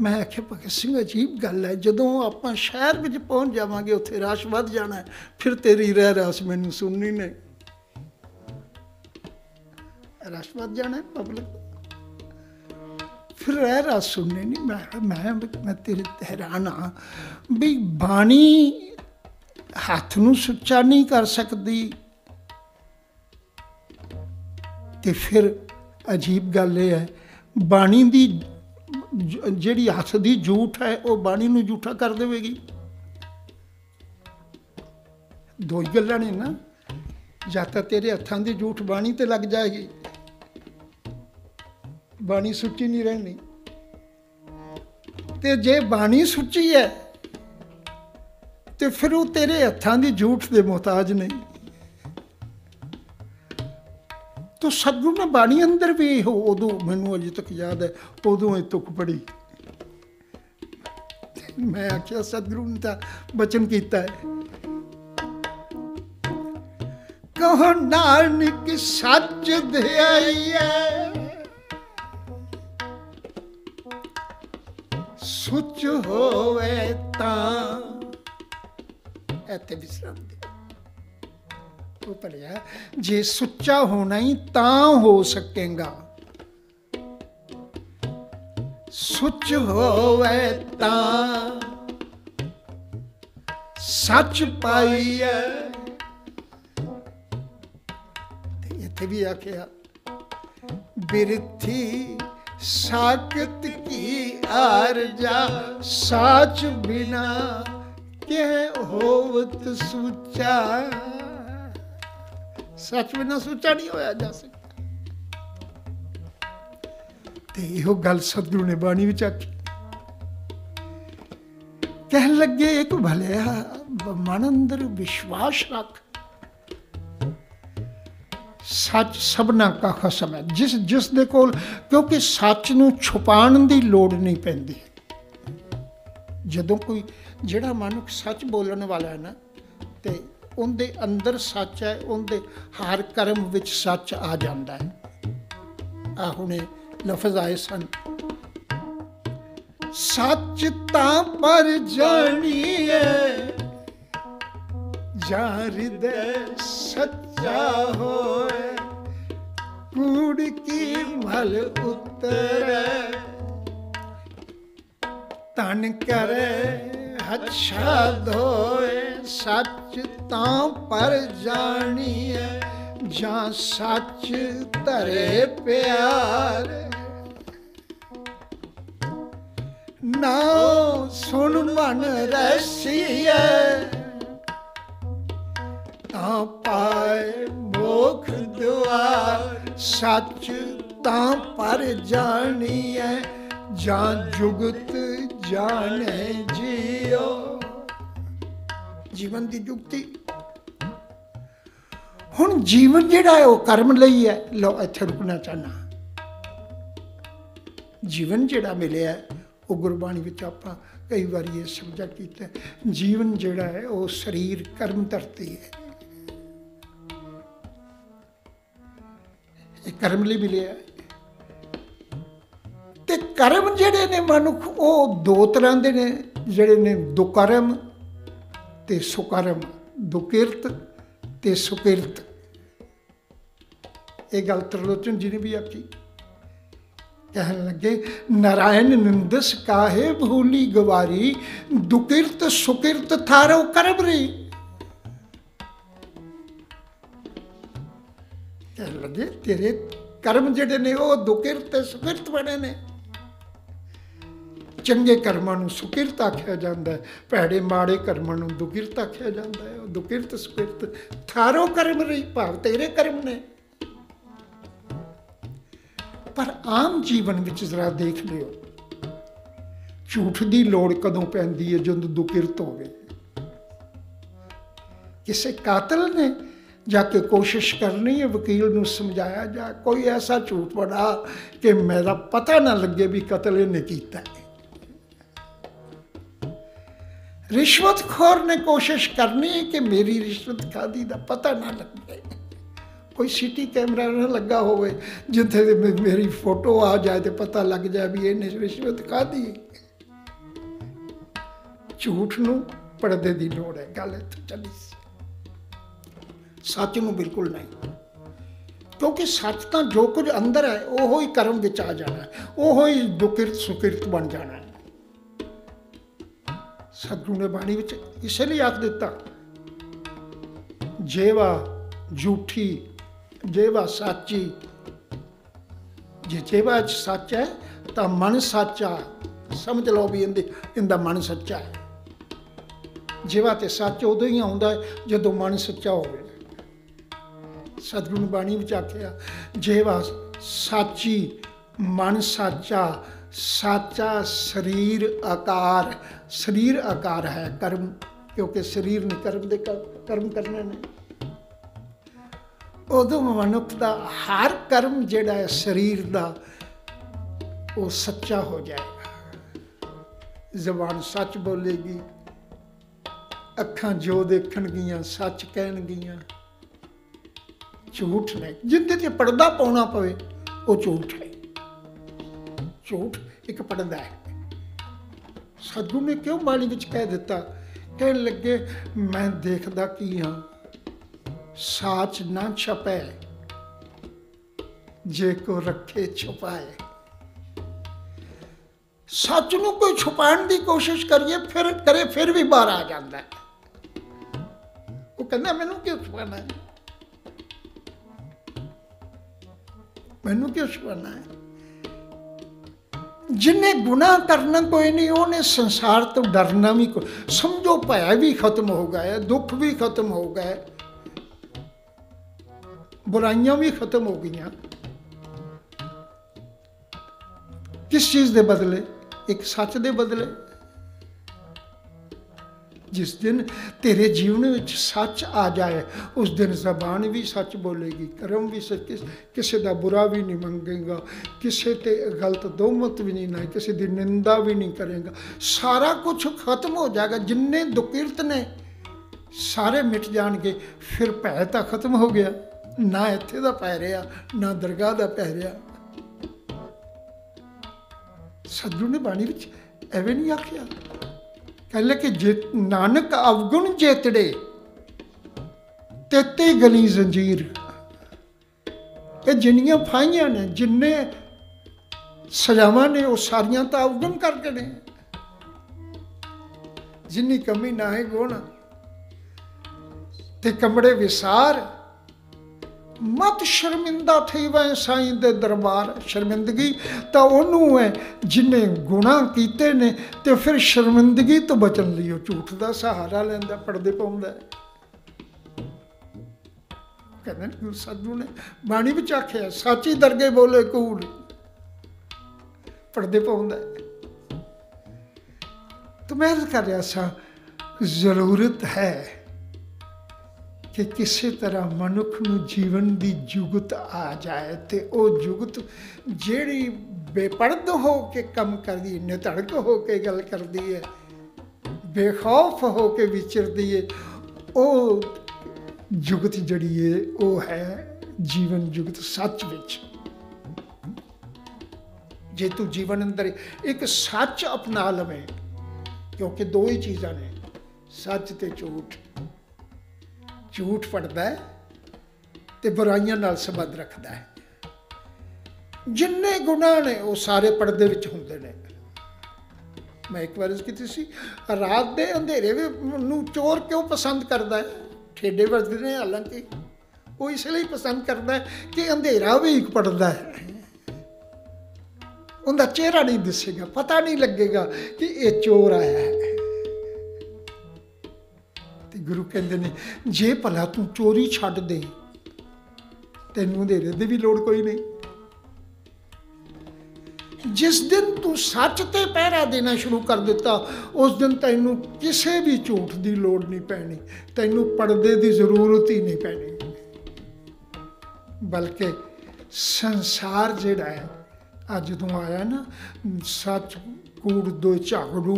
ਮੈਂ ਆਖਿਆ, ਭਗਤ ਸਿੰਘ, ਅਜੀਬ ਗੱਲ ਹੈ। ਜਦੋਂ ਆਪਾਂ ਸ਼ਹਿਰ ਵਿੱਚ ਪਹੁੰਚ ਜਾਵਾਂਗੇ, ਉੱਥੇ ਰਸ਼ ਵੱਧ ਜਾਣਾ ਫਿਰ ਤੇਰੀ ਰਹਿ ਰਾਸ ਮੈਨੂੰ ਸੁਣਨੀ ਨਹੀਂ। ਰਸ਼ ਵੱਧ ਜਾਣਾ ਪਬਲਿਕ ਫਿਰ ਰਹਿ ਰਾਸ ਸੁਣਨੀ ਨਹੀਂ। ਮੈਂ ਮੈਂ ਮੈਂ ਤੇਰੇ ਹੈਰਾਨ ਆ ਵੀ ਬਾਣੀ ਹੱਥ ਨੂੰ ਸੁੱਚਾ ਨਹੀਂ ਕਰ ਸਕਦੀ। ਤੇ ਫਿਰ ਅਜੀਬ ਗੱਲ ਇਹ ਹੈ, ਬਾਣੀ ਦੀ ਜਿਹੜੀ ਹੱਥ ਦੀ ਝੂਠ ਹੈ, ਉਹ ਬਾਣੀ ਨੂੰ ਝੂਠਾ ਕਰ ਦੇਵੇਗੀ। ਦੋ ਹੀ ਗੱਲਾਂ ਨੇ ਨਾ। ਜਾਂ ਤਾਂ ਤੇਰੇ ਹੱਥਾਂ ਦੀ ਝੂਠ ਬਾਣੀ ਤੇ ਲੱਗ ਜਾਏਗੀ। ਬਾਣੀ ਸੁੱਚੀ ਨਹੀਂ ਰਹਿਣੀ ਤੇ ਜੇ ਬਾਣੀ ਸੁੱਚੀ ਹੈ, ਤੇ ਫਿਰ ਉਹ ਤੇਰੇ ਹੱਥਾਂ ਦੀ ਝੂਠ ਦੇ ਮੁਹਤਾਜ ਨਹੀਂ। ਤੋ ਸਤਿਗੁਰੂ ਨੇ ਬਾਣੀ ਅੰਦਰ ਵੀ ਇਹ, ਉਦੋਂ ਮੈਨੂੰ ਅਜੇ ਤੱਕ ਯਾਦ ਹੈ, ਉਦੋਂ ਇਹ ਤੁਕ ਪੜੀ। ਮੈਂ ਆਖਿਆ, ਸਤਿਗੁਰੂ ਨੇ ਤਾਂ ਬਚਨ ਕੀਤਾ ਹੈ। ਕਹੋ, ਨਾਨਕ ਸੱਚ ਧਿਆਈਐ ਸੁਚ ਹੋਵੇ ਤਾਂ। ਇੱਥੇ ਵਿਸਰਾਮ ਦੇ ਉਹ ਪੜਿਆ ਜੇ ਸੁੱਚਾ ਹੋਣਾ ਹੀ ਤਾਂ ਹੋ ਸਕੇਗਾ। ਸੁੱਚ ਹੋਵੇ ਤਾਂ ਸੱਚ ਪਾਈਐ। ਤੇ ਇੱਥੇ ਵੀ ਆਖਿਆ, ਬਿਰਥੀ ਸਾਕਤ ਕੀ ਆਰਜਾ ਸਾਚ ਬਿਨਾ ਕਹਿ ਹੋਵਤ ਸੁਚਾ। ਸੱਚ ਬਿਨਾਂ ਸੁੱਚਾ ਨਹੀਂ ਹੋਇਆ ਜਾ ਸਕਦਾ। ਤੇ ਇਹੋ ਗੱਲ ਸਤਿਗੁਰੂ ਨੇ ਬਾਣੀ ਵਿੱਚ ਆਖੀ। ਕਹਿਣ ਲੱਗੇ, ਇੱਕ ਭਲਿਆ ਮਨ ਅੰਦਰ ਵਿਸ਼ਵਾਸ ਰੱਖ। ਸੱਚ ਸਭਨਾ ਕਾ ਖਸਮ ਹੈ। ਜਿਸ ਜਿਸ ਦੇ ਕੋਲ, ਕਿਉਂਕਿ ਸੱਚ ਨੂੰ ਛੁਪਾਉਣ ਦੀ ਲੋੜ ਨਹੀਂ ਪੈਂਦੀ। ਜਦੋਂ ਕੋਈ, ਜਿਹੜਾ ਮਨੁੱਖ ਸੱਚ ਬੋਲਣ ਵਾਲਾ ਹੈ ਨਾ, ਤੇ ਉਹਦੇ ਅੰਦਰ ਸੱਚ ਹੈ, ਉਹਦੇ ਹਰ ਕਰਮ ਵਿੱਚ ਸੱਚ ਆ ਜਾਂਦਾ ਹੈ। ਆ ਹੁਣੇ ਲਫ਼ਜ਼ ਆਏ ਸਨ। ਸੱਚ ਤਾਂ ਪਰ ਜਾਣੀਏ ਜਾਂ ਸੱਚਾ ਹੋਏ ਕੂੜ ਕੀ ਮਲ ਉਤਰੈ ਤਨ ਕਰੇ ਹੱਛਾ ਧੋਏ। ਸੱਚ ਤਾਂ ਪਰ ਜਾਣੀਏ ਜਾਂ ਸੱਚ ਧਰੇ ਪਿਆਰ। ਨਾ ਸੁਣ ਮਨ ਰਸੀਏ ਤਾਂ ਪਾਏ ਮੋਖ ਦੁਆਰ। ਸੱਚ ਤਾਂ ਪਰ ਜਾਣੀਐ, ਜਾਂ ਜੁਗਤ ਜਾਣੇ ਜੀਓ। ਜੀਵਨ ਦੀ ਜੁਗਤੀ। ਹੁਣ ਜੀਵਨ ਜਿਹੜਾ ਹੈ ਉਹ ਕਰਮ ਲਈ ਹੈ। ਲੋ ਇੱਥੇ ਰੁਕਣਾ ਚਾਹਨਾ ਜੀਵਨ ਜਿਹੜਾ ਮਿਲਿਆ ਉਹ ਗੁਰਬਾਣੀ ਵਿੱਚ ਆਪਾਂ ਕਈ ਵਾਰੀ ਇਹ ਸਮਝਾ ਕੀਤਾ ਜੀਵਨ ਜਿਹੜਾ ਹੈ, ਉਹ ਸਰੀਰ ਕਰਮ ਧਰਤੀ ਹੈ। ਇਹ ਕਰਮ ਲਈ ਮਿਲਿਆ ਹੈ। ਤੇ ਕਰਮ ਜਿਹੜੇ ਨੇ ਮਨੁੱਖ, ਉਹ ਦੋ ਤਰ੍ਹਾਂ ਦੇ ਨੇ, ਜਿਹੜੇ ਨੇ ਦੁਕਰਮ ਤੇ ਸੁਕਰਮ ਦੁਕਿਰਤ ਤੇ ਸੁਕਿਰਤ ਇਹ ਗੱਲ ਤਰਲੋਚਨ ਜੀ ਨੇ ਵੀ ਆਖੀ ਕਹਿਣ ਲੱਗੇ ਨਾਰਾਇਣ ਨਿੰਦਸ ਕਾਹੇ ਭੂਲੀ ਗਵਾਰੀ ਦੁਕਿਰਤ ਸੁਕਿਰਤ ਥਾਰੋ ਕਰਮ ਰੀ ਕਹਿਣ ਲੱਗੇ ਤੇਰੇ ਕਰਮ ਜਿਹੜੇ ਨੇ ਉਹ ਦੁਕਿਰਤ ਤੇ ਸੁਕਿਰਤ ਬਣੇ ਨੇ ਚੰਗੇ ਕਰਮਾਂ ਨੂੰ ਸੁਕਿਰਤ ਆਖਿਆ ਜਾਂਦਾ ਹੈ, ਭੈੜੇ ਮਾੜੇ ਕਰਮਾਂ ਨੂੰ ਦੁਕਿਰਤ ਆਖਿਆ ਜਾਂਦਾ ਹੈ, ਉਹ ਦੁਕਿਰਤ ਸੁਕਿਰਤ ਥਾਰੋ ਕਰਮ ਰਹੀ, ਭਾਵ ਤੇਰੇ ਕਰਮ ਨੇ। ਪਰ ਆਮ ਜੀਵਨ ਵਿੱਚ ਜ਼ਰਾ ਦੇਖ ਲਿਓ, ਝੂਠ ਦੀ ਲੋੜ ਕਦੋਂ ਪੈਂਦੀ ਹੈ ਜਦੋਂ ਦੁਕਿਰਤ ਹੋਵੇ ਕਿਸੇ ਕਾਤਲ ਨੇ ਜਾ ਕੇ ਕੋਸ਼ਿਸ਼ ਕਰਨੀ ਹੈ ਵਕੀਲ ਨੂੰ ਸਮਝਾਇਆ, ਜਾ ਕੋਈ ਐਸਾ ਝੂਠ ਬਣਾ ਕਿ ਮੇਰਾ ਪਤਾ ਨਾ ਲੱਗੇ ਵੀ ਕਤਲ ਇਹਨੇ ਕੀਤਾ ਹੈ। ਰਿਸ਼ਵਤਖੋਰ ਨੇ ਕੋਸ਼ਿਸ਼ ਕਰਨੀ ਹੈ ਕਿ ਮੇਰੀ ਰਿਸ਼ਵਤ ਖਾਦੀ ਦਾ ਪਤਾ ਨਾ ਲੱਗੇ। ਕੋਈ ਸਿਟੀ ਕੈਮਰਾ ਨਾ ਲੱਗਾ ਹੋਵੇ, ਜਿੱਥੇ ਮੇਰੀ ਫੋਟੋ ਆ ਜਾਏ ਤੇ ਪਤਾ ਲੱਗ ਜਾਏ ਵੀ ਇਹਨੇ ਰਿਸ਼ਵਤ ਖਾਦੀ ਝੂਠ ਨੂੰ ਪਰਦੇ ਦੀ ਲੋੜ ਹੈ, ਗੱਲ ਇੱਥੇ ਚੱਲੀ ਸੱਚ ਨੂੰ ਬਿਲਕੁਲ ਨਹੀਂ। ਕਿਉਂਕਿ ਸੱਚ ਤਾਂ ਜੋ ਕੁਝ ਅੰਦਰ ਹੈ, ਉਹੋ ਹੀ ਕਰਮ ਵਿੱਚ ਆ ਜਾਣਾ ਹੈ, ਉਹੋ ਹੀ ਦੁਕਿਰਤ ਸੁਕਿਰਤ ਬਣ ਜਾਣਾ ਸਤਿਗੁਰੂ ਨੇ ਬਾਣੀ ਵਿੱਚ ਇਸੇ ਲਈ ਆਖ ਦਿੱਤਾ, ਜੇਵਾ ਝੂਠੀ, ਜੇਵਾ ਸਾਚੀ। ਜੇ ਜੇਵਾ ਚ ਸੱਚ ਹੈ, ਤਾਂ ਮਨ ਸੱਚਾ ਸਮਝ ਲਓ ਵੀ ਇਹਦੇ, ਇਹਦਾ ਮਨ ਸੱਚਾ ਹੈ। ਜੇਵਾ ਤੇ ਸੱਚ ਉਦੋਂ ਹੀ ਆਉਂਦਾ ਜਦੋਂ ਮਨ ਸੱਚਾ ਹੋਵੇ। ਸਤਿਗੁਰੂ ਨੇ ਬਾਣੀ ਵਿੱਚ ਆਖਿਆ, ਜੇਵਾ ਸਾਚੀ, ਮਨ ਸਾਚਾ ਸਾਚਾ ਸਰੀਰ ਆਕਾਰ। ਸਰੀਰ ਆਕਾਰ ਹੈ ਕਰਮ, ਕਿਉਂਕਿ ਸਰੀਰ ਨੇ ਕਰਮ ਦੇ ਕਰ- ਕਰਮ ਕਰਨੇ ਨੇ। ਉਦੋਂ ਮਨੁੱਖ ਦਾ ਹਰ ਕਰਮ ਜਿਹੜਾ ਹੈ ਸਰੀਰ ਦਾ, ਉਹ ਸੱਚਾ ਹੋ ਜਾਏਗਾ। ਜ਼ਬਾਨ ਸੱਚ ਬੋਲੇਗੀ, ਅੱਖਾਂ ਜੋ ਦੇਖਣਗੀਆਂ, ਸੱਚ ਕਹਿਣਗੀਆਂ, ਝੂਠ ਨਹੀਂ ਜਿੰਦੇ ਤੇ ਪਰਦਾ ਪਾਉਣਾ ਪਵੇ, ਉਹ ਝੂਠ ਹੈ। ਝੂਠ ਇੱਕ ਪਰਦਾ ਹੈ। ਸਾਧੂ ਨੇ ਕਿਉਂ ਬਾਣੀ ਵਿੱਚ ਕਹਿ ਦਿੱਤਾ? ਕਹਿਣ ਲੱਗੇ, ਮੈਂ ਦੇਖਦਾ ਕੀ ਹਾਂ? ਸਾਚ ਨਾ ਛਪੈ, ਜੇ ਕੋ ਰੱਖੇ ਛੁਪਾਏ। ਸੱਚ ਨੂੰ ਕੋਈ ਛੁਪਾਉਣ ਦੀ ਕੋਸ਼ਿਸ਼ ਕਰੀਏ, ਫਿਰ ਕਰੇ, ਫਿਰ ਵੀ ਬਾਹਰ ਆ ਜਾਂਦਾ। ਹੈ ਉਹ ਕਹਿੰਦਾ, ਮੈਨੂੰ ਕਿਉਂ ਛੁਪਾਣਾ ਹੈ? ਮੈਨੂੰ ਕਿਉਂ ਛੁਪਾਣਾ ਹੈ? ਜਿਨੇ ਗੁਨਾਹ ਕਰਨਾ ਕੋਈ ਨਹੀਂ, ਉਹਨੇ ਸੰਸਾਰ ਤੋਂ ਡਰਨਾ ਵੀ ਕੋਈ। ਸਮਝੋ ਭੈ ਵੀ ਖਤਮ ਹੋ ਗਿਆ ਦੁੱਖ ਵੀ ਖਤਮ ਹੋ ਗਏ ਬੁਰਾਈਆਂ ਵੀ ਖਤਮ ਹੋ ਗਈਆਂ। ਕਿਸ ਚੀਜ਼ ਦੇ ਬਦਲੇ? ਇੱਕ ਸੱਚ ਦੇ ਬਦਲੇ? ਜਿਸ ਦਿਨ ਤੇਰੇ ਜੀਵਨ ਵਿੱਚ ਸੱਚ ਆ ਜਾਏ, ਉਸ ਦਿਨ ਜ਼ਬਾਨ ਵੀ ਸੱਚ ਬੋਲੇਗੀ, ਕਰਮ ਵੀ ਸੱਚ ਕਿਸੇ ਦਾ ਬੁਰਾ ਵੀ ਨਹੀਂ ਮੰਗੇਗਾ, ਕਿਸੇ ਤੇ ਗਲਤ ਦੋਮਤ ਵੀ ਨਹੀਂ, ਨਾ ਕਿਸੇ ਦੀ ਨਿੰਦਾ ਵੀ ਨਹੀਂ ਕਰੇਗਾ। ਸਾਰਾ ਕੁਝ ਖਤਮ ਹੋ ਜਾਏਗਾ, ਜਿੰਨੇ ਦੁਕਿਰਤ ਨੇ, ਸਾਰੇ ਮਿਟ ਜਾਣਗੇ, ਫਿਰ ਭੈ ਤਾਂ ਖਤਮ ਹੋ ਗਿਆ। ਨਾ ਇੱਥੇ ਦਾ ਪੈ ਰਿਹਾ, ਨਾ ਦਰਗਾਹ ਦਾ ਪੈ ਰਿਹਾ। ਸਤਿਗੁਰੂ ਨੇ ਬਾਣੀ ਵਿੱਚ ਐਵੇਂ ਨਹੀਂ ਆਖਿਆ। ਪਹਿਲੇ ਕਿ ਜੇ ਨਾਨਕ ਅਵਗੁਣ ਜੇਤੜੇ ਤੇਤੇ ਗਲੀ ਜ਼ੰਜੀਰ। ਇਹ ਜਿੰਨੀਆਂ ਫਾਈਆਂ ਨੇ, ਜਿੰਨੇ ਸਜ਼ਾਵਾਂ ਨੇ, ਉਹ ਸਾਰੀਆਂ ਤਾਂ ਅਵਗੁਣ ਕਰਕੇ ਨੇ। ਜਿੰਨੀ ਕਮੀ ਨਾ ਹੈ ਗੁਣ, ਤੇ ਕਮੜੇ ਵਿਸਾਰ ਮਤ ਸ਼ਰਮਿੰਦਾ ਥਈ ਸਾਈਂ ਦੇ ਦਰਬਾਰ ਸ਼ਰਮਿੰਦਗੀ, ਤਾਂ ਉਹਨੂੰ ਹੈ ਜਿਨੇ ਗੁਨਾਹ ਕੀਤੇ ਨੇ ਤੇ ਫਿਰ ਸ਼ਰਮਿੰਦਗੀ ਤੋਂ ਬਚਣ ਲਈ ਉਹ ਝੂਠ ਦਾ ਸਹਾਰਾ ਲੈਂਦਾ, ਪਰਦੇ ਪਾਉਂਦਾ। ਕਹਿੰਦੇ ਗੁਰੂ ਸਾਧੂ ਨੇ, ਬਾਣੀ ਵਿੱਚ ਆਖਿਆ, ਸਾਚੀ ਦਰਗੇ ਬੋਲੇ ਕੂੜ। ਪਰਦੇ ਪਾਉਂਦਾ। ਤੂੰ ਮੈਂ ਕਰ ਰਿਹਾ ਸਾਂ, ਜ਼ਰੂਰਤ ਹੈ। ਕਿ ਕਿਸੇ ਤਰ੍ਹਾਂ ਮਨੁੱਖ ਨੂੰ ਜੀਵਨ ਦੀ ਜੁਗਤ ਆ ਜਾਏ ਤੇ ਉਹ ਜੁਗਤ ਜਿਹੜੀ ਬੇਪਰਦ ਹੋ ਕੇ ਕੰਮ ਕਰਦੀ ਨਿਤੜਕ ਹੋ ਕੇ ਗੱਲ ਕਰਦੀ ਹੈ, ਬੇਖੌਫ ਹੋ ਕੇ ਵਿਚਰਦੀ ਹੈ, ਉਹ ਜੁਗਤ ਜਿਹੜੀ ਹੈ, ਉਹ ਹੈ ਜੀਵਨ ਜੁਗਤ ਸੱਚ ਵਿੱਚ। ਜੇ ਤੂੰ ਜੀਵਨ ਅੰਦਰ ਇੱਕ ਸੱਚ ਅਪਣਾ ਲਵੇਂ, ਕਿਉਂਕਿ ਦੋ ਹੀ ਚੀਜ਼ਾਂ ਨੇ, ਸੱਚ ਤੇ ਝੂਠ। ਝੂਠ ਪੜਦਾ ਹੈ ਤੇ ਬੁਰਾਈਆਂ ਨਾਲ ਸੰਬੰਧ ਰੱਖਦਾ ਹੈ। ਜਿੰਨੇ ਗੁਨਾਹ ਨੇ ਉਹ ਸਾਰੇ ਪਰਦੇ ਵਿੱਚ ਹੁੰਦੇ ਨੇ। ਮੈਂ ਇੱਕ ਵਾਰ ਕੀਤੀ ਸੀ, ਰਾਤ ਦੇ ਅੰਧੇਰੇ ਵੀ ਨੂੰ ਚੋਰ ਕਿਉਂ ਪਸੰਦ ਕਰਦਾ ਹੈ? ਠੇਡੇ ਵਰਦੇ ਨੇ ਹਾਲਾਂਕਿ, ਉਹ ਇਸ ਲਈ ਪਸੰਦ ਕਰਦਾ ਹੈ ਕਿ ਅੰਧੇਰਾ ਵੀ ਇੱਕ ਪੜਦਾ ਹੈ। ਉਹਦਾ ਚਿਹਰਾ ਨਹੀਂ ਦਿਸੇਗਾ, ਪਤਾ ਨਹੀਂ ਲੱਗੇਗਾ ਕਿ ਇਹ ਚੋਰ ਆਇਆ ਹੈ। ਗੁਰੂ ਕਹਿੰਦੇ ਨੇ, ਜੇ ਭਲਾ ਤੂੰ ਚੋਰੀ ਛੱਡ ਦੇ, ਤੈਨੂੰ ਅੰਧੇਰੇ ਦੀ ਵੀ ਲੋੜ ਕੋਈ ਨਹੀਂ। ਜਿਸ ਦਿਨ ਤੂੰ ਸੱਚ ਤੇ ਪਹਿਰਾ ਦੇਣਾ ਸ਼ੁਰੂ ਕਰ ਦਿੱਤਾ, ਉਸ ਦਿਨ ਤੈਨੂੰ ਕਿਸੇ ਵੀ ਝੂਠ ਦੀ ਲੋੜ ਨਹੀਂ ਪੈਣੀ, ਤੈਨੂੰ ਪਰਦੇ ਦੀ ਜ਼ਰੂਰਤ ਹੀ ਨਹੀਂ ਪੈਣੀ। ਬਲਕਿ ਸੰਸਾਰ ਜਿਹੜਾ ਹੈ, ਅੱਜ ਤੋਂ ਆਇਆ ਨਾ, ਸੱਚ ਕੂੜ ਦੋ ਝਗੜੂ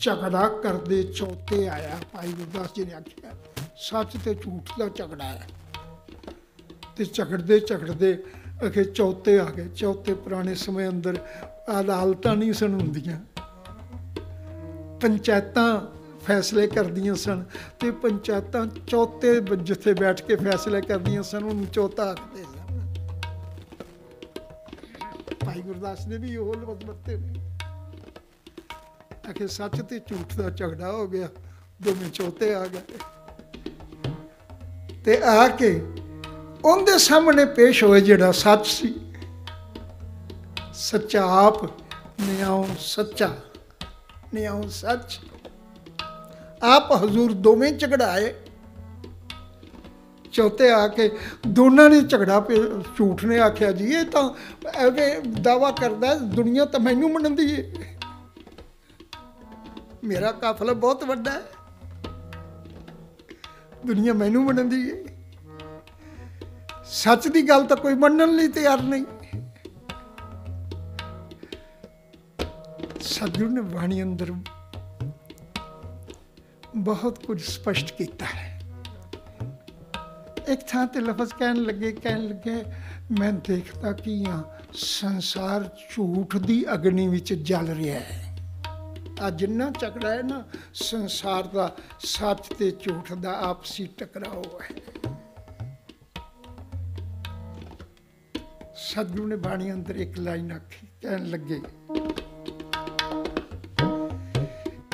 ਝਗੜਾ ਕਰਦੇ ਚੌਥੇ ਆਇਆ, ਭਾਈ ਗੁਰਦਾਸ ਜੀ ਨੇ ਆਖਿਆ, ਸੱਚ ਤੇ ਝੂਠ ਦਾ ਝਗੜਾ ਹੈ। ਤੇ ਝਗੜਦੇ ਝਗੜਦੇ ਅਖੇ ਚੌਥੇ ਆ ਗਏ। ਚੌਥੇ ਪੁਰਾਣੇ ਸਮੇਂ ਅੰਦਰ ਅਦਾਲਤਾਂ ਨਹੀਂ ਸਨ ਹੁੰਦੀਆਂ। ਪੰਚਾਇਤਾਂ ਫੈਸਲੇ ਕਰਦੀਆਂ ਸਨ ਤੇ ਪੰਚਾਇਤਾਂ ਚੌਥੇ ਜਿੱਥੇ ਬੈਠ ਕੇ ਫੈਸਲੇ ਕਰਦੀਆਂ ਸਨ, ਉਹਨੂੰ ਚੌਥਾ ਆਖਦੇ ਸਨ। ਭਾਈ ਗੁਰਦਾਸ ਨੇ ਵੀ ਉਹ ਲਫ਼ਜ਼ ਵਰਤੇ ਆਖੇ ਸੱਚ ਤੇ ਝੂਠ ਦਾ ਝਗੜਾ ਹੋ ਗਿਆ, ਦੋਵੇਂ ਚੌਥੇ ਆ ਗਏ। ਤੇ ਆ ਕੇ ਉਹਦੇ ਸਾਹਮਣੇ ਪੇਸ਼ ਹੋਏ ਜਿਹੜਾ ਸੱਚ ਸੀ। ਸੱਚਾ ਆਪ, ਨਿਆਉ ਸੱਚਾ, ਨਿਆਉ ਸੱਚ। ਆਪ ਹਜ਼ੂਰ ਦੋਵੇਂ ਝਗੜਾਏ। ਚੌਥੇ ਆ ਕੇ ਦੋਨਾਂ ਨੇ ਝਗੜਾ ਪੇ, ਝੂਠ ਨੇ ਆਖਿਆ ਜੀ, ਇਹ ਤਾਂ ਐਵੇਂ ਦਾਵਾ ਕਰਦਾ, ਦੁਨੀਆ ਤਾਂ ਮੈਨੂੰ ਮੰਨਦੀ ਏ। ਮੇਰਾ ਕਾਫਲਾ ਬਹੁਤ ਵੱਡਾ ਹੈ। ਦੁਨੀਆ ਮੈਨੂੰ ਮੰਨਦੀ ਹੈ। ਸੱਚ ਦੀ ਗੱਲ ਤਾਂ ਕੋਈ ਮੰਨਣ ਲਈ ਤਿਆਰ ਨਹੀਂ। ਸਤਿਗੁਰੂ ਨੇ ਬਾਣੀ ਅੰਦਰ ਬਹੁਤ ਕੁਝ ਸਪਸ਼ਟ ਕੀਤਾ ਹੈ। ਇੱਕ ਥਾਂ ਤੇ ਲਫ਼ਜ਼ ਕਹਿਣ ਲੱਗੇ ਕਹਿਣ ਲੱਗੇ, ਮੈਂ ਦੇਖਦਾ ਕਿ ਆ ਸੰਸਾਰ ਝੂਠ ਦੀ ਅਗਨੀ ਵਿੱਚ ਜਲ ਰਿਹਾ ਹੈ। ਆ ਜਿੰਨਾ ਝਗੜਾ ਹੈ ਨਾ, ਸੰਸਾਰ ਦਾ ਸੱਚ ਤੇ ਝੂਠ ਦਾ ਆਪਸੀ ਟਕਰਾਓ ਹੈ। ਸਤਿਗੁਰੂ ਨੇ ਬਾਣੀ ਅੰਦਰ ਇੱਕ ਲਾਈਨ ਆਖੀ, ਕਹਿਣ ਲੱਗੇ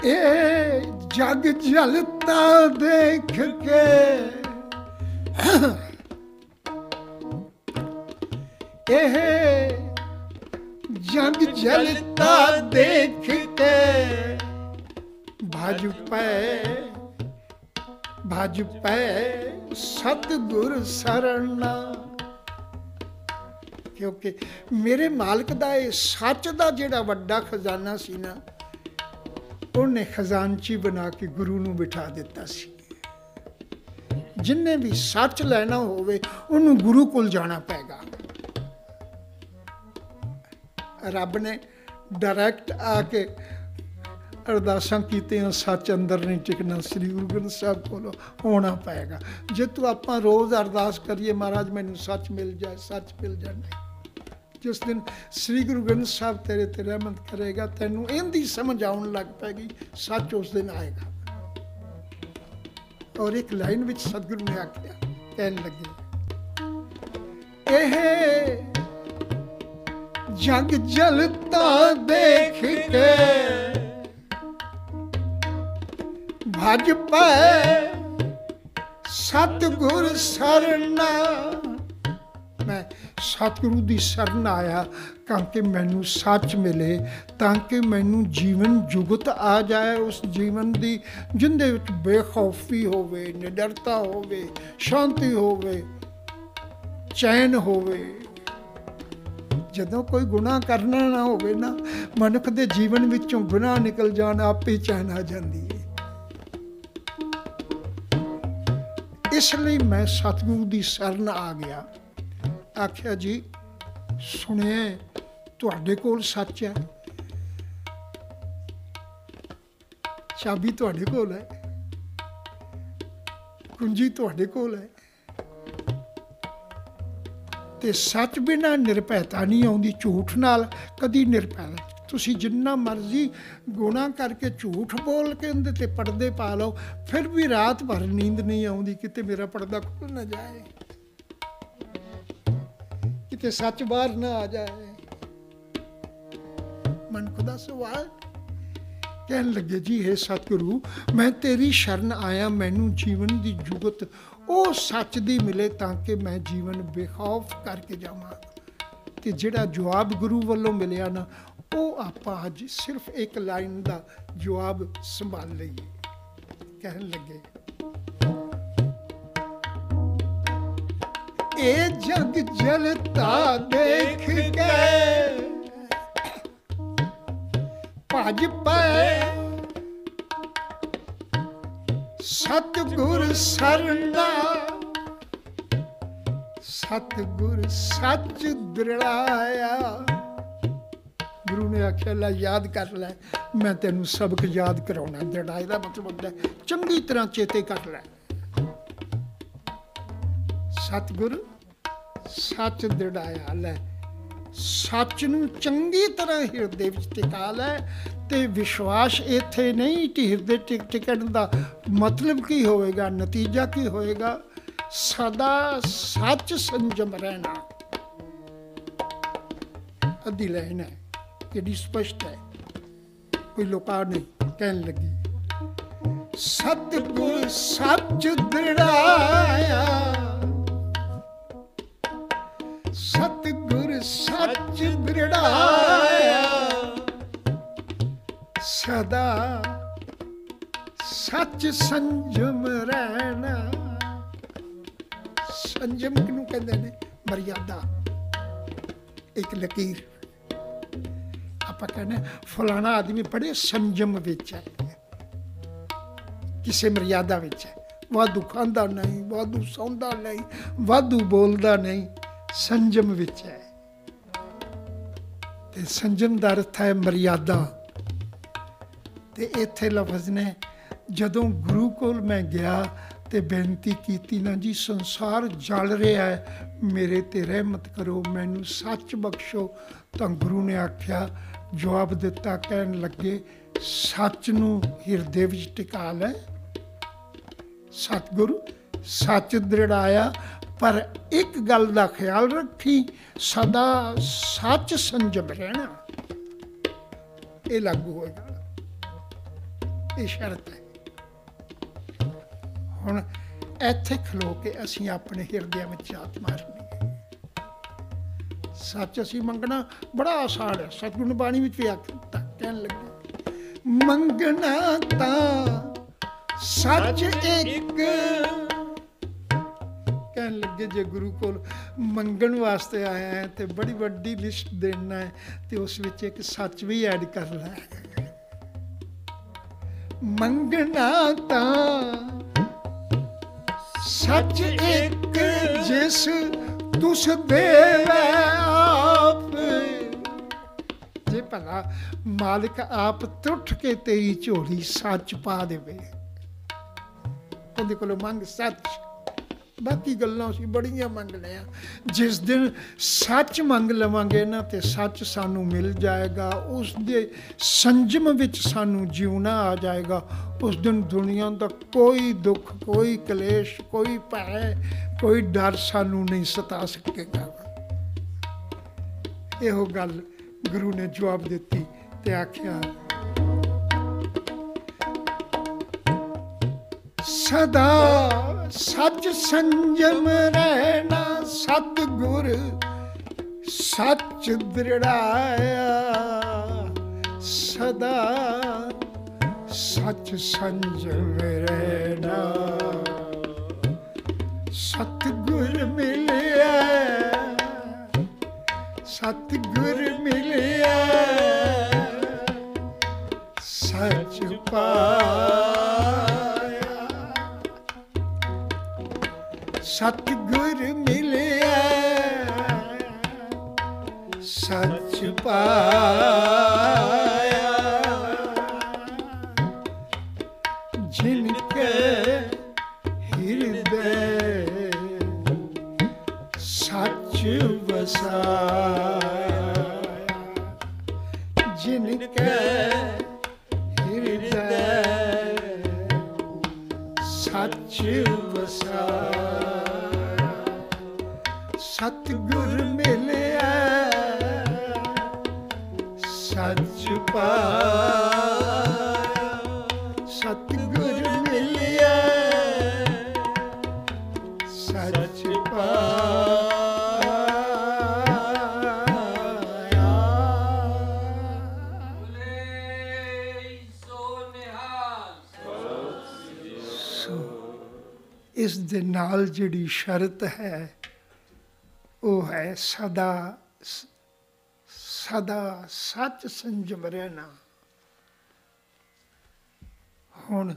ਇਹ ਜਗ ਜਲਤਾ ਦੇਖ ਕੇ, ਇਹ ਜਗ ਜਲਤਾ ਦੇਖ ਕੇ ਭਜ ਪੈ ਭਜ ਪੈ ਸਤਿਗੁਰ ਸਰਣਾ। ਕਿਉਂਕਿ ਮੇਰੇ ਮਾਲਕ ਦਾ ਇਹ ਸੱਚ ਦਾ ਜਿਹੜਾ ਵੱਡਾ ਖਜ਼ਾਨਾ ਸੀ ਨਾ, ਉਹਨੇ ਖਜ਼ਾਨਚੀ ਬਣਾ ਕੇ ਗੁਰੂ ਨੂੰ ਬਿਠਾ ਦਿੱਤਾ ਸੀ। ਜਿੰਨੇ ਵੀ ਸੱਚ ਲੈਣਾ ਹੋਵੇ, ਉਹਨੂੰ ਗੁਰੂ ਕੋਲ ਜਾਣਾ ਪੈਗਾ ਰੱਬ ਨੇ ਡਾਇਰੈਕਟ ਆ ਕੇ ਅਰਦਾਸਾਂ ਕੀਤੀਆਂ, ਸੱਚ ਅੰਦਰ ਨਹੀਂ ਟਿਕਣਾ ਸ੍ਰੀ ਗੁਰੂ ਗ੍ਰੰਥ ਸਾਹਿਬ ਕੋਲੋਂ ਹੋਣਾ ਪਏਗਾ। ਜੇ ਤੂੰ ਆਪਾਂ ਰੋਜ਼ ਅਰਦਾਸ ਕਰੀਏ ਮਹਾਰਾਜ, ਮੈਨੂੰ ਸੱਚ ਮਿਲ ਜਾਏ, ਸੱਚ ਮਿਲ ਜਾਏ ਨਹੀਂ। ਜਿਸ ਦਿਨ ਸ੍ਰੀ ਗੁਰੂ ਗ੍ਰੰਥ ਸਾਹਿਬ ਤੇਰੇ ਤੇ ਰਹਿਮਤ ਕਰੇਗਾ, ਤੈਨੂੰ ਇਹਦੀ ਸਮਝ ਆਉਣ ਲੱਗ ਪੈਗੀ ਸੱਚ ਉਸ ਦਿਨ ਆਏਗਾ। ਔਰ ਇੱਕ ਲਾਈਨ ਵਿੱਚ ਸਤਿਗੁਰੂ ਨੇ ਆਖਿਆ, ਕਹਿਣ ਲੱਗੇ, ਇਹ ਜਗ ਜਲਤਾ ਦੇਖ ਕੇ। ਭਜ ਪੈ ਸਤਿਗੁਰ ਸਰਨਾ। ਮੈਂ ਸਤਿਗੁਰੂ ਦੀ ਸ਼ਰਨ ਆਇਆ ਤਾਂ ਕਿ ਮੈਨੂੰ ਸੱਚ ਮਿਲੇ, ਤਾਂ ਕਿ ਮੈਨੂੰ ਜੀਵਨ ਜੁਗਤ ਆ ਜਾਏ ਉਸ ਜੀਵਨ ਦੀ, ਜਿੰਦੇ ਵਿੱਚ ਬੇਖੌਫੀ ਹੋਵੇ, ਨਿਡਰਤਾ ਹੋਵੇ, ਸ਼ਾਂਤੀ ਹੋਵੇ, ਚੈਨ ਹੋਵੇ। ਜਦੋਂ ਕੋਈ ਗੁਨਾਹ ਕਰਨਾ ਨਾ ਹੋਵੇ ਨਾ, ਮਨੁੱਖ ਦੇ ਜੀਵਨ ਵਿੱਚੋਂ ਗੁਨਾਹ ਨਿਕਲ ਜਾਣ, ਆਪੇ ਚੈਨ ਆ ਜਾਂਦੀ ਹੈ ਇਸ ਲਈ ਮੈਂ ਸਤਿਗੁਰੂ ਦੀ ਸ਼ਰਨ ਆ ਗਿਆ। ਆਖਿਆ, ਜੀ, ਸੁਣਿਆ ਤੁਹਾਡੇ ਕੋਲ ਸੱਚ ਹੈ। ਚਾਬੀ ਤੁਹਾਡੇ ਕੋਲ ਹੈ। ਕੁੰਜੀ ਤੁਹਾਡੇ ਕੋਲ ਹੈ। ਤੇ ਸੱਚ ਬਿਨਾ ਨਿਰਭੈਤਾ ਨਹੀਂ ਆਉਂਦੀ, ਝੂਠ ਨਾਲ ਕਦੀ ਨਿਰਭੈ ਤੁਸੀਂ ਜਿੰਨਾ ਮਰਜ਼ੀ ਗੁਨਾਹ ਕਰਕੇ ਝੂਠ ਬੋਲ ਕੇ ਉਹਦੇ ਤੇ ਪਰਦੇ ਪਾ ਲਓ, ਫਿਰ ਵੀ ਰਾਤ ਭਰ ਨੀਂਦ ਨਹੀਂ ਆਉਂਦੀ, ਕਿਤੇ ਮੇਰਾ ਪਰਦਾ ਖੁੱਲ ਨਾ ਜਾਏ। ਕਿਤੇ ਸੱਚ ਬਾਹਰ ਨਾ ਆ ਜਾਏ। ਮਨ ਖੁਦਾ ਸਵਾਲ। ਕਹਿਣ ਲੱਗੇ, ਜੀ ਇਹ ਸਤਿਗੁਰੂ, ਮੈਂ ਤੇਰੀ ਸ਼ਰਨ ਆਇਆ, ਮੈਨੂੰ ਜੀਵਨ ਦੀ ਜੁਗਤ ਉਹ ਸੱਚ ਦੀ ਮਿਲੇ ਤਾਂ ਕਿ ਮੈਂ ਜੀਵਨ ਬੇਖੌਫ ਕਰਕੇ ਜਾਵਾਂ। ਤੇ ਜਿਹੜਾ ਜਵਾਬ ਗੁਰੂ ਵੱਲੋਂ ਮਿਲਿਆ ਨਾ ਉਹ ਆਪਾਂ ਅੱਜ ਸਿਰਫ ਇੱਕ ਲਾਈਨ ਦਾ ਜਵਾਬ ਸੰਭਾਲ ਲਈਏ। ਕਹਿਣ ਲੱਗੇ ਇਹ ਜਗ ਜਲਤਾ ਦੇਖ ਕੇ ਭਜ ਪਏ ਸਤਿਗੁਰ ਸਰਨਾ। ਸਤਿਗੁਰ ਸੱਚ ਦ੍ਰਿੜਾਇਆ। ਗੁਰੂ ਨੇ ਆਖਿਆ, ਲੈ ਯਾਦ ਕਰ ਲੈ, ਮੈਂ ਤੈਨੂੰ ਸਬਕ ਯਾਦ ਕਰਾਉਣਾ। ਦ੍ਰਿੜਾਏ ਦਾ ਮਤਲਬ ਹੁੰਦਾ ਚੰਗੀ ਤਰ੍ਹਾਂ ਚੇਤੇ ਕਰ ਲੈ। ਸਤਿਗੁਰ ਸੱਚ ਦ੍ਰਿੜਾਇਆ ਲੈ। ਸੱਚ ਨੂੰ ਚੰਗੀ ਤਰ੍ਹਾਂ ਹਿਰਦੇ ਵਿੱਚ ਟਿਕਾ ਲੈ। ਤੇ ਵਿਸ਼ਵਾਸ ਇੱਥੇ ਨਹੀਂ ਕਿ ਹਿਰਦੇ ਟਿਕ ਟਿਕਣ ਦਾ ਮਤਲਬ ਕੀ ਹੋਵੇਗਾ, ਨਤੀਜਾ ਕੀ ਹੋਏਗਾ ਸਦਾ ਸੱਚ ਸੰਜਮ ਰਹਿਣਾ। ਅੱਧੀ ਲਾਈਨ ਹੈ ਕਿਹੜੀ ਸਪਸ਼ਟ ਹੈ। ਕੋਈ ਲੋਕਾਂ ਨਹੀਂ ਕਹਿਣ ਲੱਗੀ। ਸਤਿਗੁਰ ਸੱਚ ਦ੍ਰਿੜਾਇਆ। ਸਤਿਗੁਰ ਸੱਚ ਦ੍ਰਿੜਾਇਆ। ਸਦਾ ਸੱਚ ਸੰਜਮ ਰਹਿਣਾ। ਸੰਜਮ ਕਿਨੂੰ ਕਹਿੰਦੇ ਨੇ? ਮਰਿਆਦਾ। ਇੱਕ ਲਕੀਰ। ਆਪਾਂ ਕਹਿੰਦੇ ਫਲਾਣਾ ਆਦਮੀ ਬੜੇ ਸੰਜਮ ਵਿੱਚ ਹੈ। ਕਿਸੇ ਮਰਿਆਦਾ ਵਿੱਚ ਹੈ। ਵਾਧੂ ਖਾਂਦਾ ਨਹੀਂ, ਵਾਧੂ ਸੌਂਦਾ ਨਹੀਂ, ਵਾਧੂ ਬੋਲਦਾ ਨਹੀਂ, ਸੰਜਮ ਵਿੱਚ ਹੈ। ਤੇ ਸੰਜਮ ਦਾ ਅਰਥ ਹੈ ਮਰਿਆਦਾ। ਤੇ ਇੱਥੇ ਲਫ਼ਜ਼ ਨੇ, ਜਦੋਂ ਗੁਰੂ ਕੋਲ ਮੈਂ ਗਿਆ ਤੇ ਬੇਨਤੀ ਕੀਤੀ, ਨਾ ਜੀ, ਸੰਸਾਰ ਜਲ ਰਿਹਾ ਹੈ, ਮੇਰੇ ਤੇ ਰਹਿਮਤ ਕਰੋ, ਮੈਨੂੰ ਸੱਚ ਬਖਸ਼ੋ। ਤਾਂ ਗੁਰੂ ਨੇ ਆਖਿਆ, ਜਵਾਬ ਦਿੱਤਾ, ਕਹਿਣ ਲੱਗੇ, ਸੱਚ ਨੂੰ ਹਿਰਦੇ ਵਿੱਚ ਟਿਕਾ ਲੈ। ਸਤਿਗੁਰੂ, ਸੱਚ ਦ੍ਰਿੜਾਇਆ, ਪਰ ਇੱਕ ਗੱਲ ਦਾ ਖਿਆਲ ਰੱਖੀ, ਸਦਾ ਸੱਚ ਸੰਜਮ ਰਹਿਣਾ। ਇਹ ਲਾਗੂ ਹੋਏਗਾ। ਇਹ ਸ਼ਰਤ ਹੈ। ਹੁਣ ਇੱਥੇ ਖਲੋ ਕੇ ਅਸੀਂ ਆਪਣੇ ਹਿਰਦਿਆਂ ਵਿੱਚ ਝਾਤ ਮਾਰਨੀ ਹੈ। ਸੱਚ ਅਸੀਂ ਮੰਗਣਾ ਬੜਾ ਆਸਾਨ ਹੈ। ਸਤਿਗੁਰੂ ਨੇ ਬਾਣੀ ਵਿੱਚ ਵੀ ਆਖਿਆ ਕਹਿਣ ਲੱਗੇ ਮੰਗਣਾ ਤਾਂ ਸੱਚ ਇੱਕ। ਕਹਿਣ ਲੱਗੇ ਜੇ ਗੁਰੂ ਕੋਲ ਮੰਗਣ ਵਾਸਤੇ ਆਇਆ ਹੈ ਤੇ ਬੜੀ ਵੱਡੀ ਲਿਸਟ ਦੇਣਾ ਹੈ ਤੇ ਉਸ ਵਿੱਚ ਇੱਕ ਸੱਚ ਵੀ ਐਡ ਕਰ ਲੈ। ਮੰਗਣਾ ਤਾਂ ਸੱਚ ਇੱਕ ਜਿਸ ਤੁਸ ਦੇਵੇ ਆਪ। ਜੇ ਭਲਾ ਮਾਲਕ ਆਪ ਟੁੱਟ ਕੇ ਤੇਰੀ ਝੋਲੀ ਸੱਚ ਪਾ ਦੇਵੇ। ਉਹਦੇ ਕੋਲੋਂ ਮੰਗ ਸੱਚ ਬਾਕੀ ਗੱਲਾਂ ਅਸੀਂ ਬੜੀਆਂ ਮੰਗਨੇ ਆ ਜਿਸ ਦਿਨ ਸੱਚ ਮੰਗ ਲਵਾਂਗੇ ਨਾ ਤੇ ਸੱਚ ਸਾਨੂੰ ਮਿਲ ਜਾਏਗਾ, ਉਸ ਦੇ ਸੰਜਮ ਵਿੱਚ ਸਾਨੂੰ ਜਿਉਣਾ ਆ ਜਾਏਗਾ। ਉਸ ਦਿਨ ਦੁਨੀਆ ਦਾ ਕੋਈ ਦੁੱਖ, ਕੋਈ ਕਲੇਸ਼, ਕੋਈ ਭੈ, ਕੋਈ ਡਰ ਸਾਨੂੰ ਨਹੀਂ ਸਤਾ ਸਕੇਗਾ। ਇਹੋ ਗੱਲ ਗੁਰੂ ਨੇ ਜਵਾਬ ਦਿੱਤੀ ਤੇ ਆਖਿਆ ਸਦਾ ਸੱਚ ਸੰਜਮ ਰਹਿਣਾ ਸਤਗੁਰ, ਸੱਚ ਦ੍ਰਿੜਾਇਆ। ਸਦਾ ਸੱਚ ਸੰਜਮ ਰਹਿਣਾ। ਸਤਗੁਰ ਮਿਲਿਆ ਸਤਗੁਰ ਮਿਲਿਆ। ਸੱਚ ਪਾ ਸਤਗੁਰ ਮਿਲਿਆ। ਸੱਚ ਪਾ ਨਾਲ ਜਿਹੜੀ ਸ਼ਰਤ ਹੈ, ਉਹ ਹੈ ਸਦਾ ਸਦਾ ਸੱਚ ਸੰਜਮ ਰਹਿਣਾ। ਹੁਣ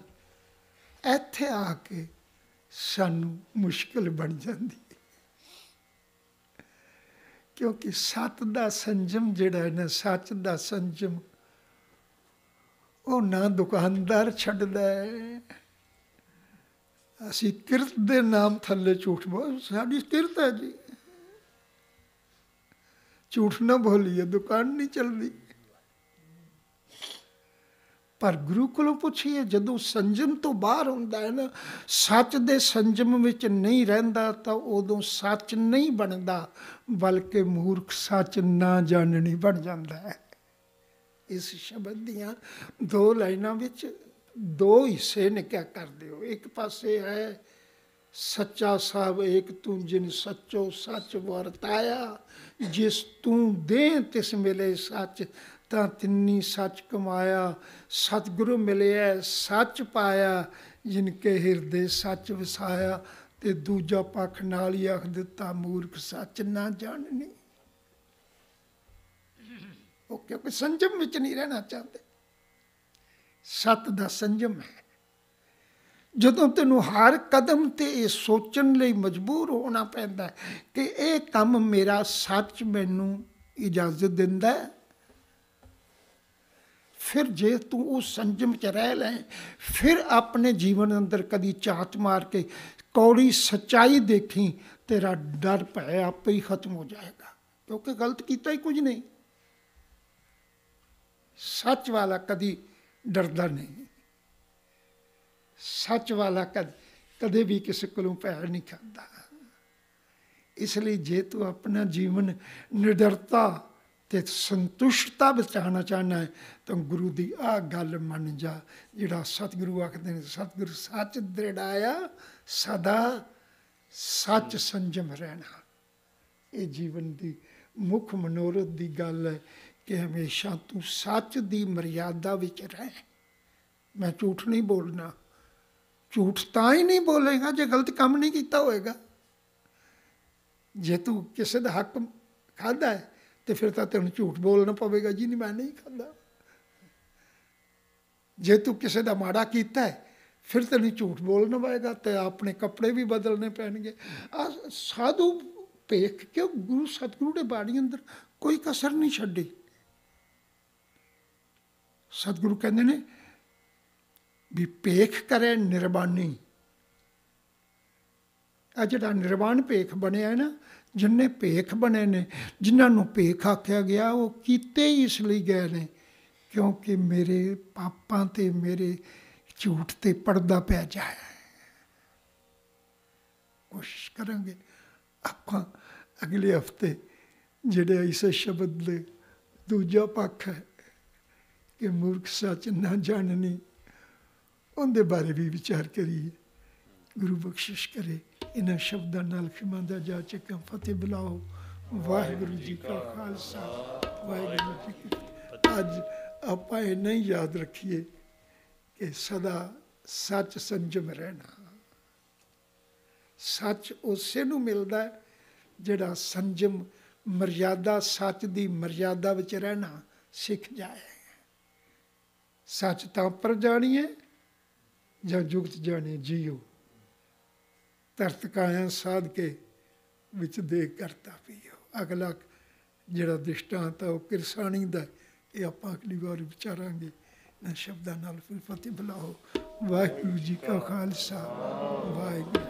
ਇੱਥੇ ਆ ਕੇ ਸਾਨੂੰ ਮੁਸ਼ਕਲ ਬਣ ਜਾਂਦੀ ਹੈ। ਕਿਉਂਕਿ ਸੱਤ ਦਾ ਸੰਜਮ ਜਿਹੜਾ ਹੈ ਨਾ, ਸੱਚ ਦਾ ਸੰਜਮ, ਉਹ ਨਾ ਦੁਕਾਨਦਾਰ ਛੱਡਦਾ ਹੈ ਅਸੀਂ ਕਿਰਤ ਦੇ ਨਾਮ ਥੱਲੇ ਝੂਠ ਬੋਲ ਸਾਡੀ ਕਿਰਤ ਹੈ ਜੀ। ਝੂਠ ਨਾ ਬੋਲੀਏ, ਦੁਕਾਨ ਨਹੀਂ ਚੱਲਦੀ। ਪਰ ਗੁਰੂ ਕੋਲੋਂ ਪੁੱਛੀਏ, ਜਦੋਂ ਸੰਜਮ ਤੋਂ ਬਾਹਰ ਹੁੰਦਾ ਹੈ ਨਾ, ਸੱਚ ਦੇ ਸੰਜਮ ਵਿੱਚ ਨਹੀਂ ਰਹਿੰਦਾ, ਤਾਂ ਉਦੋਂ ਸੱਚ ਨਹੀਂ ਬਣਦਾ, ਬਲਕਿ ਮੂਰਖ ਸੱਚ ਨਾ ਜਾਣਨੀ ਬਣ ਜਾਂਦਾ ਹੈ। ਇਸ ਸ਼ਬਦ ਦੀਆਂ ਦੋ ਲਾਈਨਾਂ ਵਿੱਚ ਦੋ ਹਿੱਸੇ ਨੇ ਕਿਆ ਕਰਦੇ ਹੋ ਇੱਕ ਪਾਸੇ ਹੈ ਸੱਚਾ ਸਾਹਿਬ ਏਕ, ਤੂੰ ਜਿਨ ਸੱਚੋ ਸੱਚ ਵਰਤਾਇਆ ਜਿਸ ਤੂੰ ਦੇ ਤਿਸ ਮਿਲੇ ਸੱਚ, ਤਾਂ ਤਿੰਨੀ ਸੱਚ ਕਮਾਇਆ। ਸਤਿਗੁਰੂ ਮਿਲਿਆ ਸੱਚ ਪਾਇਆ। ਜਿਨ ਕੇ ਹਿਰਦੇ ਸੱਚ ਵਸਾਇਆ, ਤੇ ਦੂਜਾ ਪੱਖ ਨਾਲ ਹੀ ਆਖ ਦਿੱਤਾ, ਮੂਰਖ ਸੱਚ ਨਾ ਜਾਣਨੀ। ਉਹ ਕਿਉਂਕਿ ਸੰਜਮ ਵਿੱਚ ਨਹੀਂ ਰਹਿਣਾ ਚਾਹੁੰਦੇ। ਸਤ ਦਾ ਸੰਜਮ ਹੈ। ਜਦੋਂ ਤੈਨੂੰ ਹਰ ਕਦਮ ਤੇ ਇਹ ਸੋਚਣ ਲਈ ਮਜਬੂਰ ਹੋਣਾ ਪੈਂਦਾ ਕਿ ਇਹ ਕੰਮ ਮੇਰਾ ਸੱਚ ਮੈਨੂੰ ਇਜਾਜ਼ਤ ਦਿੰਦਾ ਹੈ, ਫਿਰ ਜੇ ਤੂੰ ਉਹ ਸੰਜਮ ਚ ਰਹਿ ਲੈ, ਫਿਰ ਆਪਣੇ ਜੀਵਨ ਅੰਦਰ ਕਦੀ ਝਾਤ ਮਾਰ ਕੇ ਕੌੜੀ ਸਚਾਈ ਦੇਖੀ, ਤੇਰਾ ਡਰ ਭੈ ਆਪੇ ਹੀ ਖਤਮ ਹੋ ਜਾਏਗਾ। ਕਿਉਂਕਿ ਗਲਤ ਕੀਤਾ ਹੀ ਕੁਝ ਨਹੀਂ। ਸੱਚ ਵਾਲਾ ਕਦੀ ਡਰਦਾ ਨਹੀਂ। ਸੱਚ ਵਾਲਾ ਕਦ, ਕਦੇ ਵੀ ਕਿਸੇ ਕੋਲੋਂ ਪੈਰ ਨਹੀਂ ਖਾਂਦਾ। ਇਸ ਲਈ ਜੇ ਤੂੰ ਆਪਣਾ ਜੀਵਨ ਨਿਡਰਤਾ ਤੇ ਸੰਤੁਸ਼ਟਤਾ ਬਚਾਉਣਾ ਚਾਹਨਾ ਹੈ, ਤਾਂ ਗੁਰੂ ਦੀ ਆ ਗੱਲ ਮੰਨ ਜਾ, ਜਿਹੜਾ ਸਤਿਗੁਰੂ ਆਖਦੇ ਨੇ, ਸਤਿਗੁਰੂ ਸੱਚ ਦ੍ਰਿੜਾਇਆ, ਸਦਾ ਸੱਚ ਸੰਜਮ ਰਹਿਣਾ। ਇਹ ਜੀਵਨ ਦੀ ਮੁੱਖ ਮਨੋਰਥ ਦੀ ਗੱਲ ਹੈ। ਕਿ ਹਮੇਸ਼ਾ ਤੂੰ ਸੱਚ ਦੀ ਮਰਿਆਦਾ ਵਿੱਚ ਰਹਿ। ਮੈਂ ਝੂਠ ਨਹੀਂ ਬੋਲਣਾ। ਝੂਠ ਤਾਂ ਹੀ ਨਹੀਂ ਬੋਲੇਗਾ ਜੇ ਗਲਤ ਕੰਮ ਨਹੀਂ ਕੀਤਾ ਹੋਏਗਾ। ਜੇ ਤੂੰ ਕਿਸੇ ਦਾ ਹੱਕ ਖਾਦਾ ਹੈ, ਤੇ ਫਿਰ ਤਾਂ ਤੈਨੂੰ ਝੂਠ ਬੋਲਣਾ ਪਵੇਗਾ ਜੀ। ਨਹੀਂ, ਮੈਂ ਨਹੀਂ ਖਾਦਾ। ਜੇ ਤੂੰ ਕਿਸੇ ਦਾ ਮਾੜਾ ਕੀਤਾ ਹੈ, ਫਿਰ ਤੈਨੂੰ ਝੂਠ ਬੋਲਣਾ ਪਵੇਗਾ ਤੇ ਆਪਣੇ ਕੱਪੜੇ ਵੀ ਬਦਲਨੇ ਪੈਣਗੇ। ਆ ਸਾਧੂ ਭੇਖ ਕਿਉਂ ਗੁਰੂ ਸਤਿਗੁਰੂ ਦੇ ਬਾਣੀ ਅੰਦਰ ਕੋਈ ਕਸਰ ਨਹੀਂ ਛੱਡੀ? ਸਤਿਗੁਰੂ ਕਹਿੰਦੇ ਨੇ ਵੀ ਭੇਖ ਕਰੇ ਨਿਰਵਾਣੀ ਆ ਜਿਹੜਾ ਨਿਰਵਾਣ ਭੇਖ ਬਣਿਆ ਹੈ ਨਾ, ਜਿੰਨੇ ਭੇਖ ਬਣੇ ਨੇ, ਜਿਨ੍ਹਾਂ ਨੂੰ ਭੇਖ ਆਖਿਆ ਗਿਆ, ਉਹ ਕੀਤੇ ਹੀ ਇਸ ਲਈ ਗਏ ਨੇ, ਕਿਉਂਕਿ ਮੇਰੇ ਪਾਪਾਂ ਤੇ ਮੇਰੇ ਝੂਠ ਤੇ ਪਰਦਾ ਪੈ ਜਾਏ। ਕੋਸ਼ਿਸ਼ ਕਰਾਂਗੇ ਆਪਾਂ ਅਗਲੇ ਹਫ਼ਤੇ ਜਿਹੜੇ ਇਸ ਸ਼ਬਦ ਦੇ ਦੂਜਾ ਪੱਖ ਹੈ ਕਿ ਮੂਰਖ ਸੱਚ ਨਾ ਜਾਣਨੀ, ਉਹਦੇ ਬਾਰੇ ਵੀ ਵਿਚਾਰ ਕਰੀਏ। ਗੁਰੂ ਬਖਸ਼ਿਸ਼ ਕਰੇ, ਇਹਨਾਂ ਸ਼ਬਦਾਂ ਨਾਲ ਖਿਮਾ ਜਾ ਚੱਕਾ ਫਤਿਹ ਬੁਲਾਓ। ਵਾਹਿਗੁਰੂ ਜੀ ਕਾ ਖਾਲਸਾ। ਵਾਹਿਗੁਰੂ ਜੀ ਕੀ ਅੱਜ ਆਪਾਂ ਇਹ ਨਹੀਂ ਯਾਦ ਰੱਖੀਏ ਕਿ ਸਦਾ ਸੱਚ ਸੰਜਮ ਰਹਿਣਾ। ਸੱਚ ਉਸੇ ਨੂੰ ਮਿਲਦਾ ਹੈ ਜਿਹੜਾ ਸੰਜਮ ਮਰਿਆਦਾ, ਸੱਚ ਦੀ ਮਰਿਆਦਾ ਵਿੱਚ ਰਹਿਣਾ ਸਿੱਖ ਜਾਏ। ਸੱਚ ਤਾਂ ਪਰ ਜਾਣੀਏ ਜਾਂ ਜੁਗਤ ਜਾਣੇ ਜੀਓ। ਤਰਤ ਕਾਇਆ ਸਾਧ ਕੇ ਵਿੱਚ ਦੇ ਕਰਤਾ ਪੀਓ। ਅਗਲਾ ਜਿਹੜਾ ਦ੍ਰਿਸ਼ਟਾਂਤ ਹੈ ਉਹ ਕਿਰਸਾਣੀ ਦਾ ਇਹ ਆਪਾਂ ਅਗਲੀ ਵਾਰ ਵਿਚਾਰਾਂਗੇ। ਨਾ ਸ਼ਬਦਾਂ ਨਾਲ ਫਿਰ ਫਤਿਹ ਬੁਲਾਓ। ਵਾਹਿਗੁਰੂ ਜੀ ਕਾ ਖਾਲਸਾ, ਵਾਹਿਗੁਰੂ